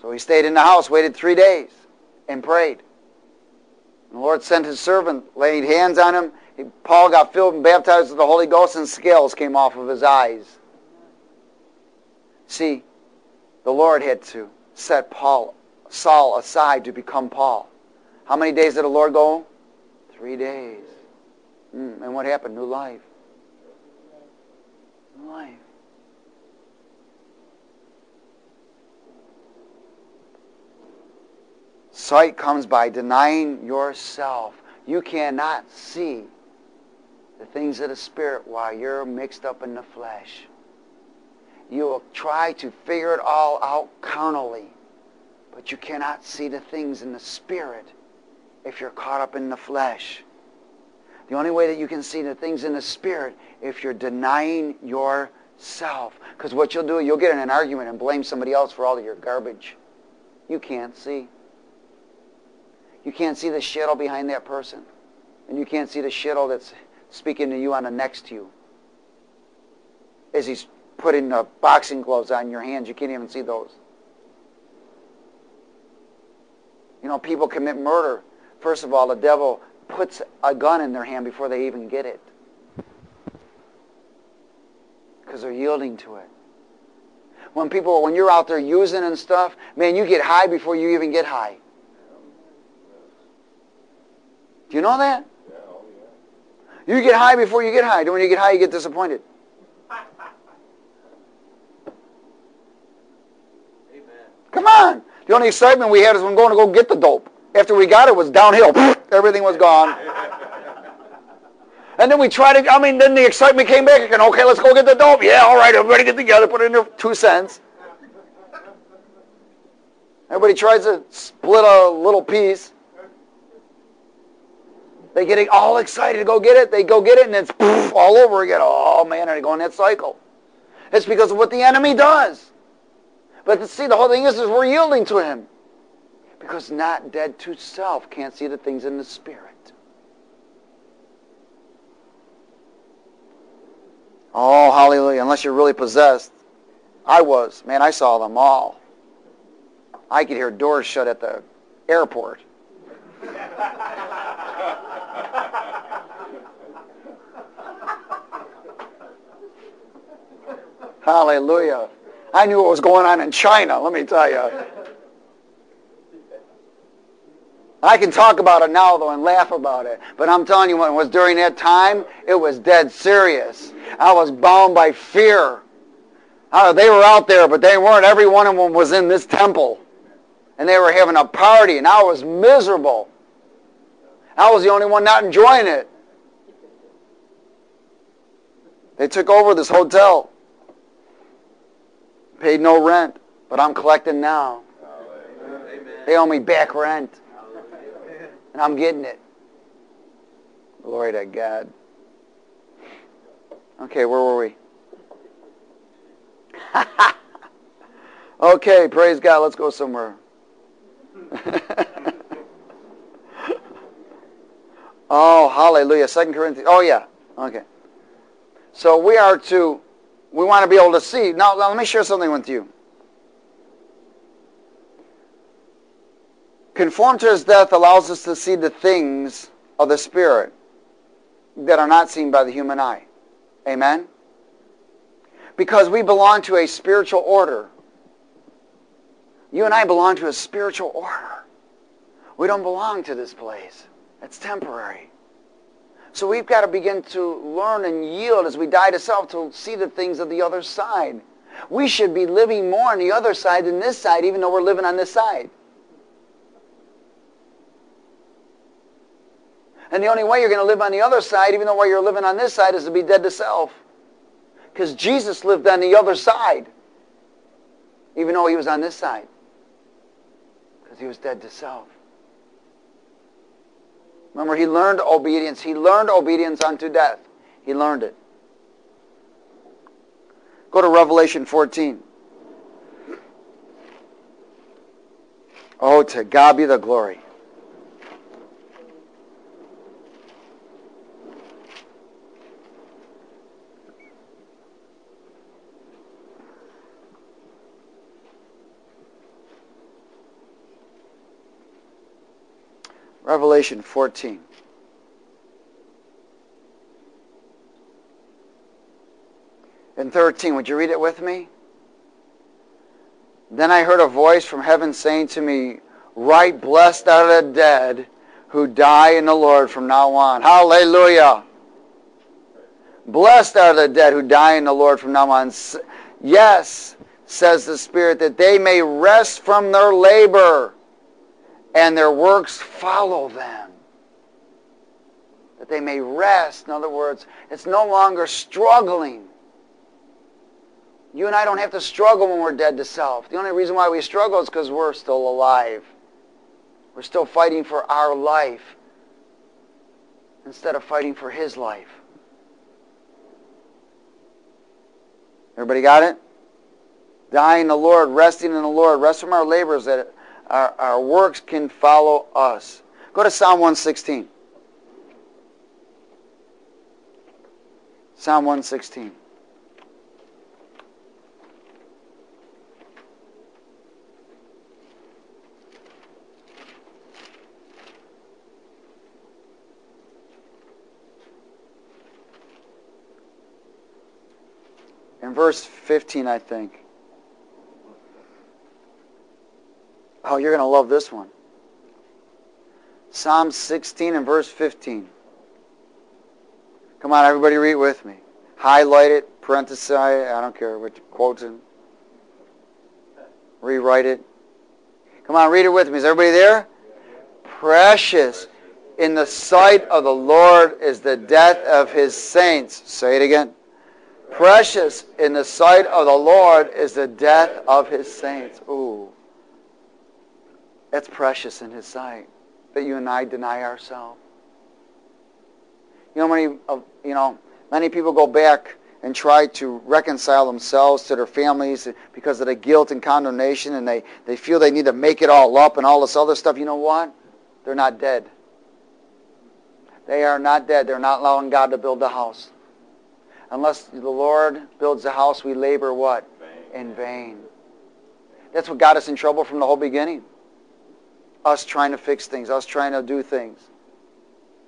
So he stayed in the house, waited three days, and prayed. And the Lord sent his servant, laid hands on him. He, Paul got filled and baptized with the Holy Ghost, and scales came off of his eyes. See, the Lord had to set Paul, Saul aside to become Paul. How many days did the Lord go? Three days. Mm, and what happened? New life. New life. Sight comes by denying yourself. You cannot see the things of the Spirit while you're mixed up in the flesh. You will try to figure it all out carnally, but you cannot see the things in the Spirit if you're caught up in the flesh. The only way that you can see the things in the Spirit if you're denying yourself. Because what you'll do, you'll get in an argument and blame somebody else for all of your garbage. You can't see. You can't see the shittle behind that person. And you can't see the shittle that's speaking to you on the next to you. As he's putting the boxing gloves on your hands, you can't even see those. You know, people commit murder. First of all, the devil puts a gun in their hand before they even get it. Because they're yielding to it. When people, when you're out there using and stuff, man, you get high before you even get high. Do you know that? You get high before you get high. When you get high, you get disappointed. Come on. The only excitement we had is when going to go get the dope. After we got it, it was downhill. Everything was gone. And then we tried to, I mean, then the excitement came back again. Okay, let's go get the dope. Yeah, all right, everybody get together, put in their two cents. Everybody tries to split a little piece. They get all excited to go get it. They go get it, and it's all over again. Oh, man, and they go in that cycle. It's because of what the enemy does. But see, the whole thing is, is we're yielding to him. Because not dead to self can't see the things in the spirit. Oh, hallelujah. Unless you're really possessed. I was. Man, I saw them all. I could hear doors shut at the airport. Hallelujah. I knew what was going on in China, let me tell you. I can talk about it now, though, and laugh about it. But I'm telling you, when it was during that time, it was dead serious. I was bound by fear. Uh, they were out there, but they weren't. Every one of them was in this temple. And they were having a party, and I was miserable. I was the only one not enjoying it. They took over this hotel. Paid no rent, but I'm collecting now. They owe me back rent. And I'm getting it. Glory to God. Okay, where were we? okay, praise God. Let's go somewhere. Oh, hallelujah. Second Corinthians. Oh, yeah. Okay. So we are to, we want to be able to see. Now, let me share something with you. Conform to his death allows us to see the things of the Spirit that are not seen by the human eye. Amen? Because we belong to a spiritual order. You and I belong to a spiritual order. We don't belong to this place. It's temporary. So we've got to begin to learn and yield as we die to self to see the things of the other side. We should be living more on the other side than this side, even though we're living on this side. And the only way you're going to live on the other side, even though while you're living on this side, is to be dead to self. Because Jesus lived on the other side, even though he was on this side. Because he was dead to self. Remember, he learned obedience. He learned obedience unto death. He learned it. Go to Revelation 14. Oh, to God be the glory. Revelation 14. And 13, would you read it with me? Then I heard a voice from heaven saying to me, Write blessed are the dead who die in the Lord from now on. Hallelujah. Blessed are the dead who die in the Lord from now on. Yes, says the Spirit, that they may rest from their labor and their works follow them. That they may rest. In other words, it's no longer struggling. You and I don't have to struggle when we're dead to self. The only reason why we struggle is because we're still alive. We're still fighting for our life instead of fighting for his life. Everybody got it? Dying in the Lord, resting in the Lord, rest from our labors that our, our works can follow us. Go to Psalm 116. Psalm 116. In verse 15, I think. Oh, you're going to love this one. Psalm 16 and verse 15. Come on, everybody read with me. Highlight it, parenthesize I don't care what quotes it. Rewrite it. Come on, read it with me. Is everybody there? Precious in the sight of the Lord is the death of his saints. Say it again. Precious in the sight of the Lord is the death of his saints. Ooh. That's precious in his sight that you and I deny ourselves. You know, many, you know, many people go back and try to reconcile themselves to their families because of the guilt and condemnation, and they, they feel they need to make it all up and all this other stuff. You know what? They're not dead. They are not dead. They're not allowing God to build the house. Unless the Lord builds the house, we labor what? In vain. That's what got us in trouble from the whole beginning us trying to fix things, us trying to do things.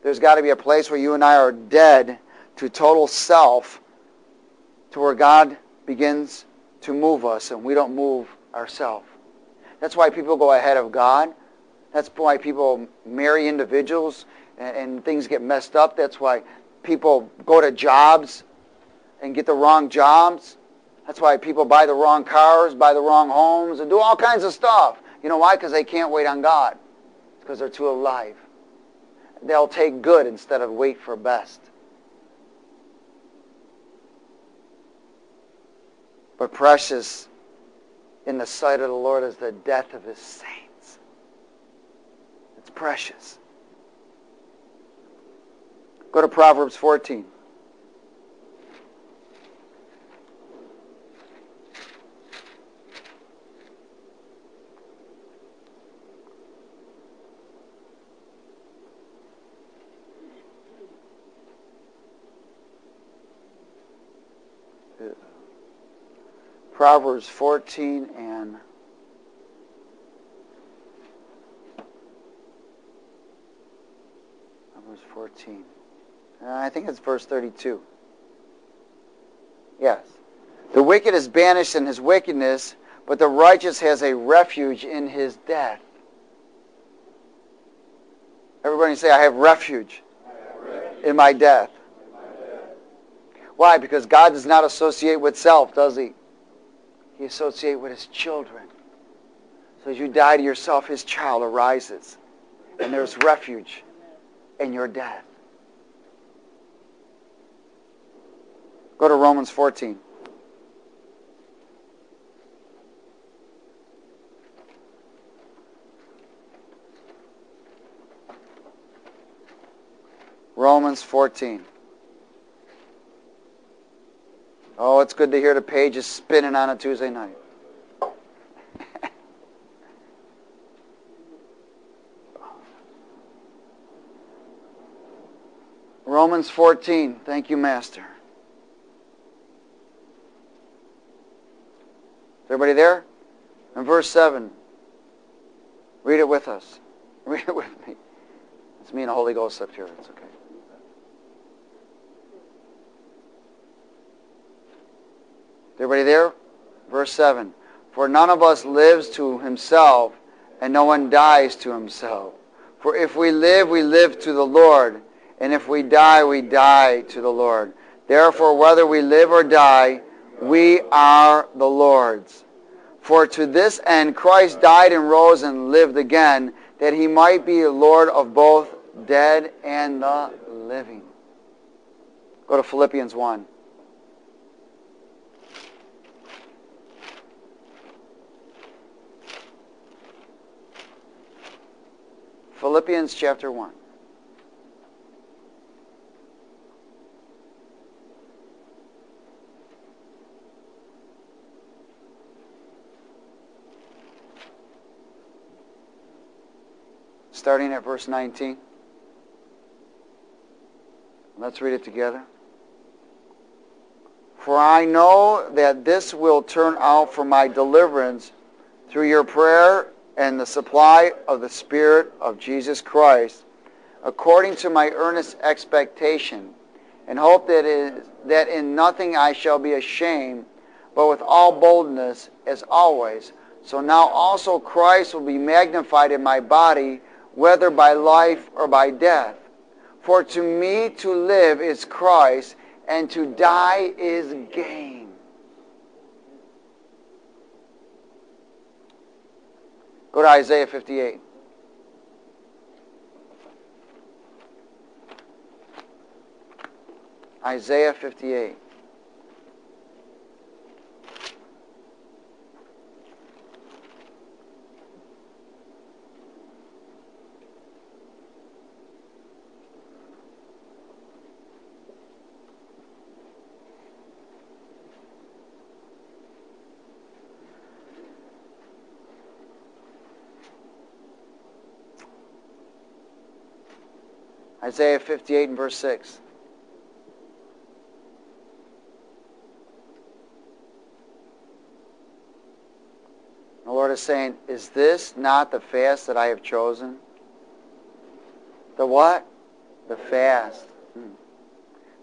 There's got to be a place where you and I are dead to total self, to where God begins to move us and we don't move ourselves. That's why people go ahead of God. That's why people marry individuals and, and things get messed up. That's why people go to jobs and get the wrong jobs. That's why people buy the wrong cars, buy the wrong homes, and do all kinds of stuff. You know why? Because they can't wait on God. because they're too alive. They'll take good instead of wait for best. But precious in the sight of the Lord is the death of his saints. It's precious. Go to Proverbs 14. Proverbs 14 and Proverbs 14. Uh, I think it's verse 32. Yes. The wicked is banished in his wickedness, but the righteous has a refuge in his death. Everybody say, I have refuge, in my death. Why? Because God does not associate with self, does he? He associates with his children. So as you die to yourself, his child arises. And there's refuge in your death. Go to Romans 14. Romans 14. Oh, it's good to hear the pages spinning on a Tuesday night. Romans 14. Thank you, Master. Is everybody there? In verse 7. Read it with us. Read it with me. It's me and the Holy Ghost up here. It's okay. Everybody there? Verse 7. For none of us lives to himself, and no one dies to himself. For if we live, we live to the Lord, and if we die, we die to the Lord. Therefore, whether we live or die, we are the Lord's. For to this end Christ died and rose and lived again, that he might be Lord of both dead and the living. Go to Philippians 1. Philippians chapter 1. Starting at verse 19. Let's read it together. For I know that this will turn out for my deliverance through your prayer and the supply of the Spirit of Jesus Christ, according to my earnest expectation, and hope that, is, that in nothing I shall be ashamed, but with all boldness, as always. So now also Christ will be magnified in my body, whether by life or by death. For to me to live is Christ, and to die is gain. Go to Isaiah 58. Isaiah 58. Isaiah 58 and verse 6. The Lord is saying, Is this not the fast that I have chosen? The what? The fast. Hmm.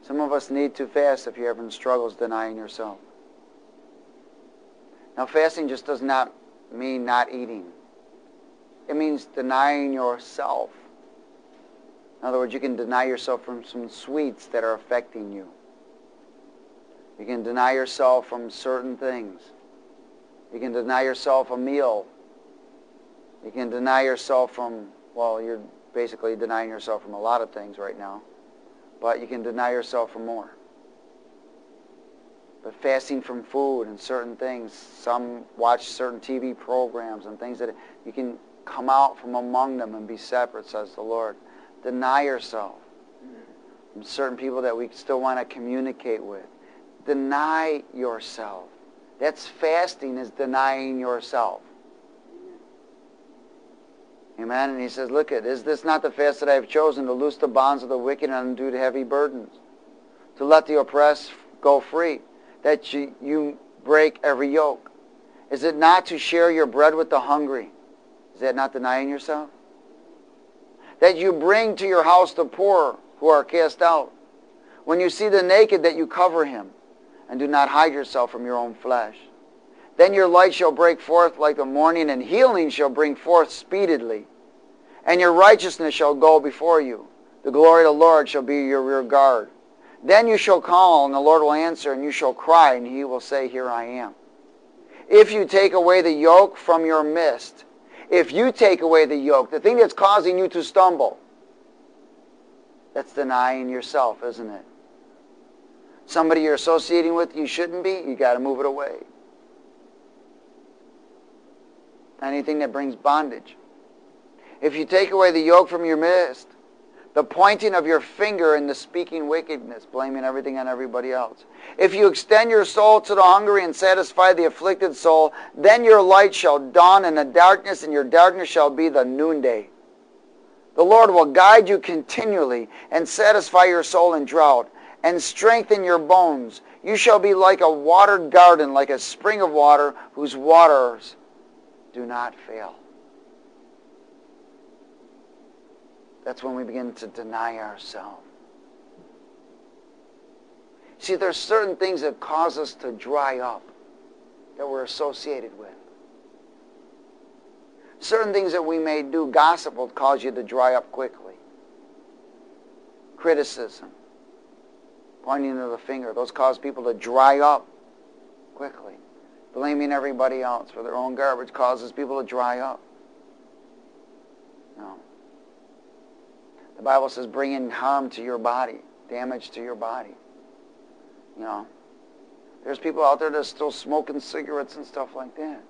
Some of us need to fast if you're having struggles denying yourself. Now, fasting just does not mean not eating. It means denying yourself. In other words, you can deny yourself from some sweets that are affecting you. You can deny yourself from certain things. You can deny yourself a meal. You can deny yourself from, well, you're basically denying yourself from a lot of things right now. But you can deny yourself from more. But fasting from food and certain things, some watch certain TV programs and things that you can come out from among them and be separate, says the Lord. Deny yourself certain people that we still want to communicate with. Deny yourself. That's fasting is denying yourself. Amen. And he says, look at, is this not the fast that I have chosen to loose the bonds of the wicked and undo the heavy burdens? To let the oppressed go free. that you, you break every yoke? Is it not to share your bread with the hungry? Is that not denying yourself? That you bring to your house the poor who are cast out. When you see the naked, that you cover him, and do not hide yourself from your own flesh. Then your light shall break forth like the morning, and healing shall bring forth speedily. And your righteousness shall go before you. The glory of the Lord shall be your rear guard. Then you shall call, and the Lord will answer, and you shall cry, and he will say, Here I am. If you take away the yoke from your midst, if you take away the yoke, the thing that's causing you to stumble, that's denying yourself, isn't it? Somebody you're associating with you shouldn't be, you got to move it away. Anything that brings bondage. If you take away the yoke from your midst, the pointing of your finger and the speaking wickedness, blaming everything on everybody else. If you extend your soul to the hungry and satisfy the afflicted soul, then your light shall dawn in the darkness, and your darkness shall be the noonday. The Lord will guide you continually and satisfy your soul in drought and strengthen your bones. You shall be like a watered garden, like a spring of water whose waters do not fail. That's when we begin to deny ourselves. See, there's certain things that cause us to dry up that we're associated with. Certain things that we may do, gossip will cause you to dry up quickly. Criticism, pointing to the finger, those cause people to dry up quickly. Blaming everybody else for their own garbage causes people to dry up. The Bible says bringing harm to your body, damage to your body. You know, there's people out there that are still smoking cigarettes and stuff like that.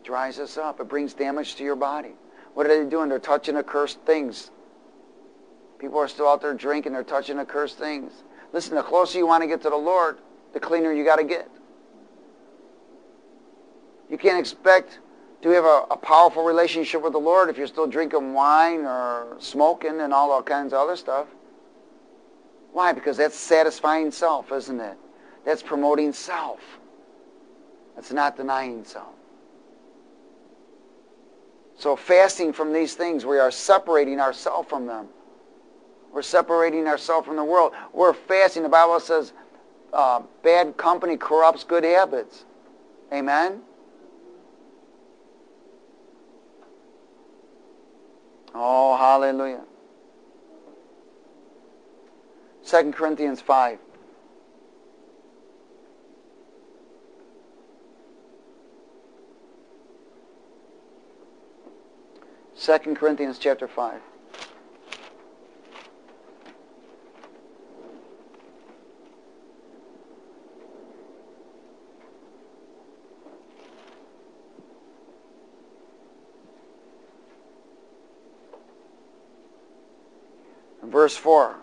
It Dries us up. It brings damage to your body. What are they doing? They're touching accursed things. People are still out there drinking. They're touching accursed things. Listen, the closer you want to get to the Lord, the cleaner you got to get. You can't expect to have a, a, powerful relationship with the Lord if you're still drinking wine or smoking and all kinds of other stuff. Why? Because that's satisfying self, isn't it? That's promoting self. That's not denying self. So fasting from these things, we are separating ourselves from them. We're separating ourselves from the world. We're fasting. The Bible says uh, bad company corrupts good habits. Amen? Oh, hallelujah. 2 Corinthians 5. Second Corinthians chapter 5. Verse 4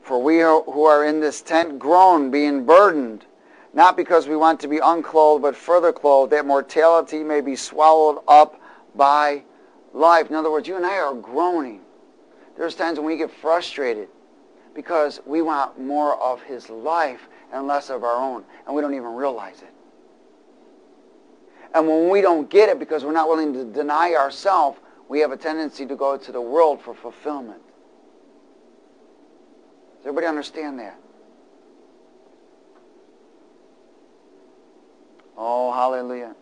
For we who are in this tent groan, being burdened, not because we want to be unclothed, but further clothed, that mortality may be swallowed up by life. In other words, you and I are groaning. There's times when we get frustrated because we want more of his life and less of our own, and we don't even realize it. And when we don't get it because we're not willing to deny ourselves, we have a tendency to go to the world for fulfillment. Does everybody understand that? Oh, hallelujah.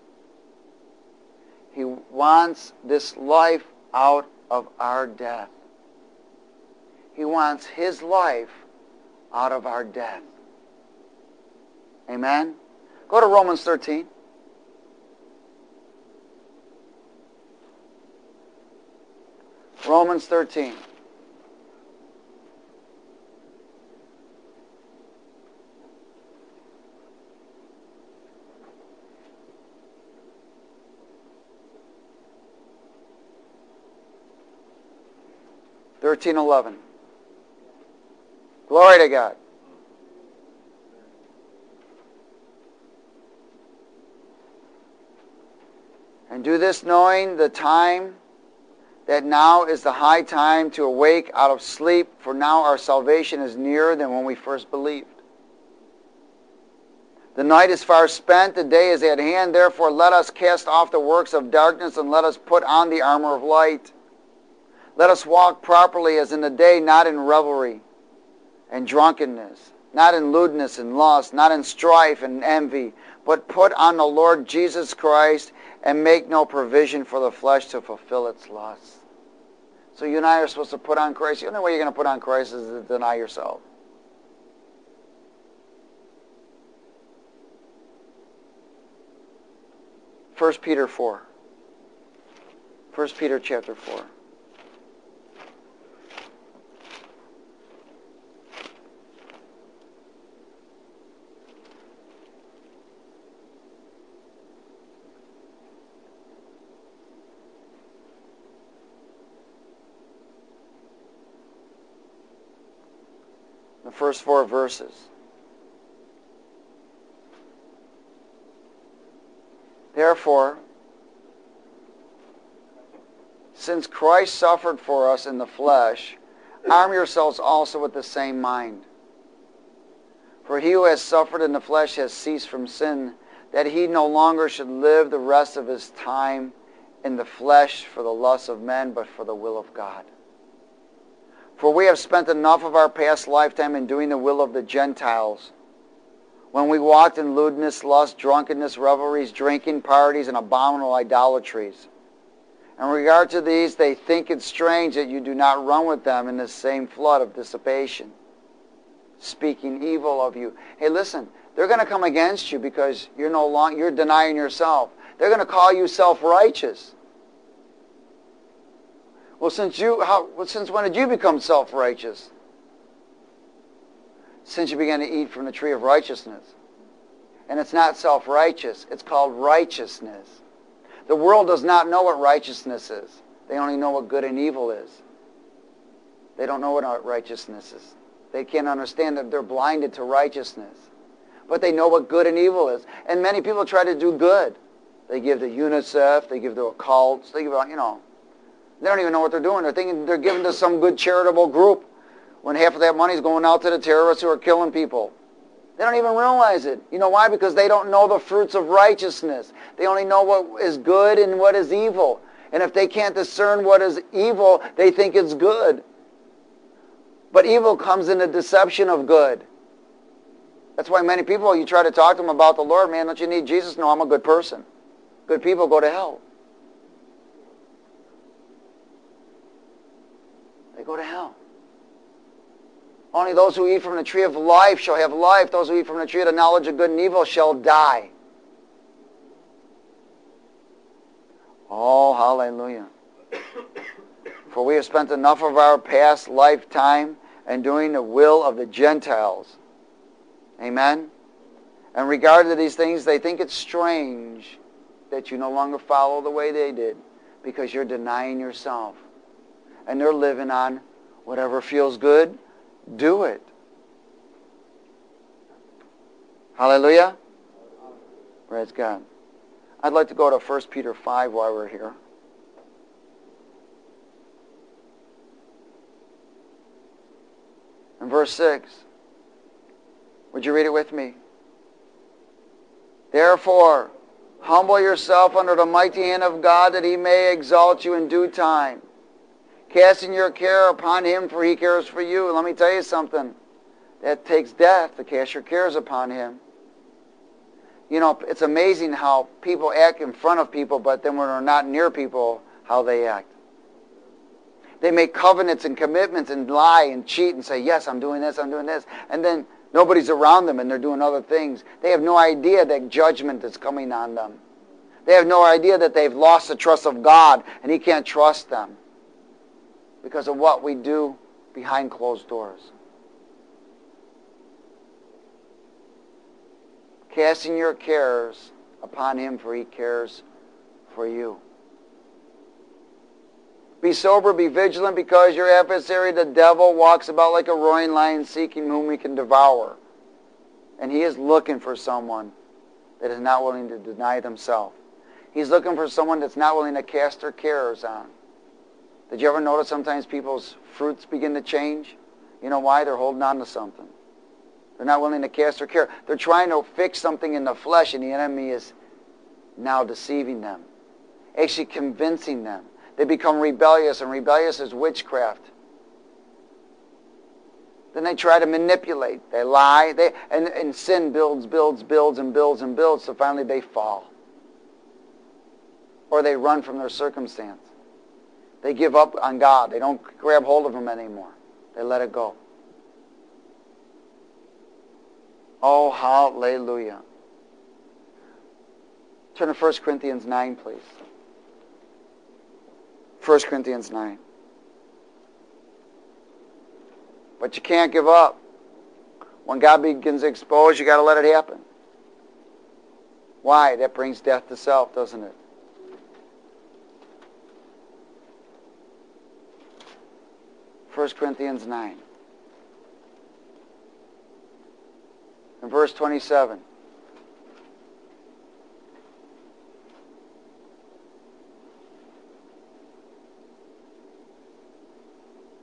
He wants this life out of our death. He wants his life out of our death. Amen? Go to Romans 13. Romans 13. Thirteen eleven. Glory to God. And do this knowing the time that now is the high time to awake out of sleep, for now our salvation is nearer than when we first believed. The night is far spent, the day is at hand. Therefore, let us cast off the works of darkness and let us put on the armor of light. Let us walk properly as in the day, not in revelry and drunkenness, not in lewdness and lust, not in strife and envy, but put on the Lord Jesus Christ and make no provision for the flesh to fulfill its lusts. So you and I are supposed to put on Christ. The only way you're going to put on Christ is to deny yourself. First Peter 4. First Peter chapter 4. First four verses. Therefore, since Christ suffered for us in the flesh, arm yourselves also with the same mind. For he who has suffered in the flesh has ceased from sin, that he no longer should live the rest of his time in the flesh for the lusts of men, but for the will of God. For we have spent enough of our past lifetime in doing the will of the Gentiles, when we walked in lewdness, lust, drunkenness, revelries, drinking parties, and abominable idolatries. In regard to these, they think it strange that you do not run with them in the same flood of dissipation, speaking evil of you. Hey, listen, they're going to come against you because you're no longer you're denying yourself. They're going to call you self-righteous. Well, since you how since when did you become self-righteous? Since you began to eat from the tree of righteousness. And it's not self-righteous, it's called righteousness. The world does not know what righteousness is. They only know what good and evil is. They don't know what righteousness is. They can't understand that they're blinded to righteousness. But they know what good and evil is. And many people try to do good. They give to UNICEF, they give to occults, they give, you know. They don't even know what they're doing. They're thinking they're giving to some good charitable group when half of that money is going out to the terrorists who are killing people. They don't even realize it. You know why? Because they don't know the fruits of righteousness. They only know what is good and what is evil. And if they can't discern what is evil, they think it's good. But evil comes in the deception of good. That's why many people, you try to talk to them about the Lord, man, don't you need Jesus? No, I'm a good person. Good people go to hell. Go to hell. Only those who eat from the tree of life shall have life. Those who eat from the tree of the knowledge of good and evil shall die. Oh, hallelujah. For we have spent enough of our past lifetime in doing the will of the Gentiles. Amen? And regard to these things, they think it's strange that you no longer follow the way they did because you're denying yourself. And they're living on whatever feels good, do it. Hallelujah. Praise God. I'd like to go to 1 Peter 5 while we're here. In verse 6. Would you read it with me? Therefore, humble yourself under the mighty hand of God that he may exalt you in due time casting your care upon him, for he cares for you. let me tell you something. That takes death to cast your cares upon him. You know, it's amazing how people act in front of people, but then when they're not near people, how they act. They make covenants and commitments and lie and cheat and say, yes, I'm doing this, I'm doing this. And then nobody's around them and they're doing other things. They have no idea that judgment is coming on them. They have no idea that they've lost the trust of God and he can't trust them because of what we do behind closed doors. Casting your cares upon him, for he cares for you. Be sober, be vigilant, because your adversary, the devil, walks about like a roaring lion seeking whom he can devour. And he is looking for someone that is not willing to deny themselves. He's looking for someone that's not willing to cast their cares on. Did you ever notice sometimes people's fruits begin to change? You know why? They're holding on to something. They're not willing to cast their care. They're trying to fix something in the flesh, and the enemy is now deceiving them, actually convincing them. They become rebellious, and rebellious is witchcraft. Then they try to manipulate. They lie. They, and, and sin builds, builds, builds, and builds and builds, so finally they fall. Or they run from their circumstance. They give up on God. They don't grab hold of Him anymore. They let it go. Oh, hallelujah. Turn to 1 Corinthians 9, please. 1 Corinthians 9. But you can't give up. When God begins to expose, you got to let it happen. Why? That brings death to self, doesn't it? First Corinthians 9. And verse 27.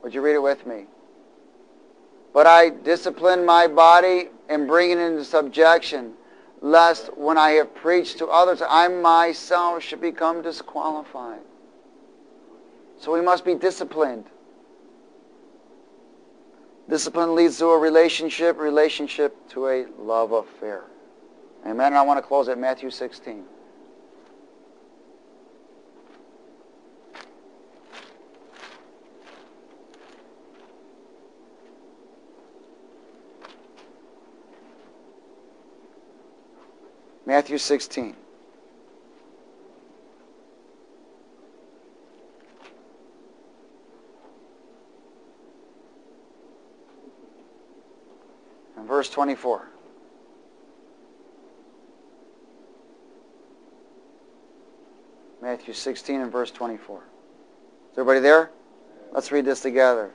Would you read it with me? But I discipline my body and bring it into subjection, lest when I have preached to others, I myself should become disqualified. So we must be disciplined. Discipline leads to a relationship, relationship to a love affair. Amen. And I want to close at Matthew 16. Matthew 16. And verse 24. Matthew 16 and verse 24. Is everybody there? Let's read this together.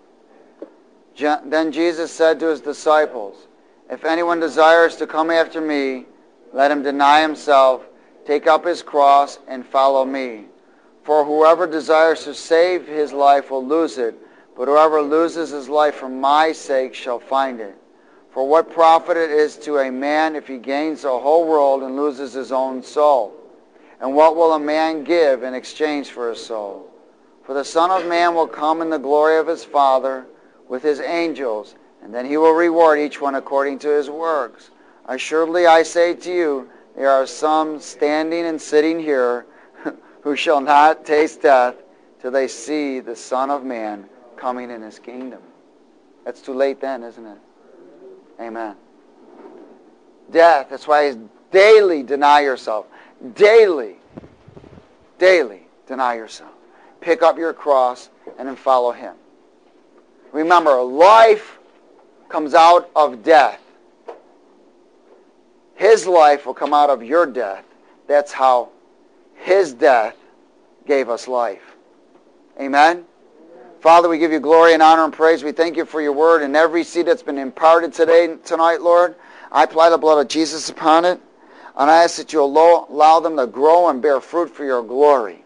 Then Jesus said to his disciples, If anyone desires to come after me, let him deny himself, take up his cross, and follow me. For whoever desires to save his life will lose it, but whoever loses his life for my sake shall find it. For what profit it is to a man if he gains the whole world and loses his own soul? And what will a man give in exchange for his soul? For the Son of Man will come in the glory of his Father with his angels, and then he will reward each one according to his works. Assuredly I say to you, there are some standing and sitting here who shall not taste death till they see the Son of Man coming in his kingdom. That's too late then, isn't it? Amen. Death. That's why daily deny yourself. Daily. Daily deny yourself. Pick up your cross and then follow him. Remember, life comes out of death. His life will come out of your death. That's how his death gave us life. Amen? Father, we give you glory and honor and praise. We thank you for your word and every seed that's been imparted today, tonight, Lord. I apply the blood of Jesus upon it, and I ask that you allow them to grow and bear fruit for your glory.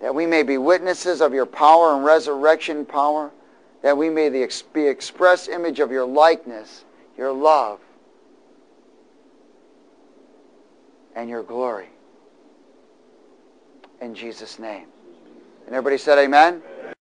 That we may be witnesses of your power and resurrection power, that we may be express image of your likeness, your love, and your glory. In Jesus' name. And everybody said amen?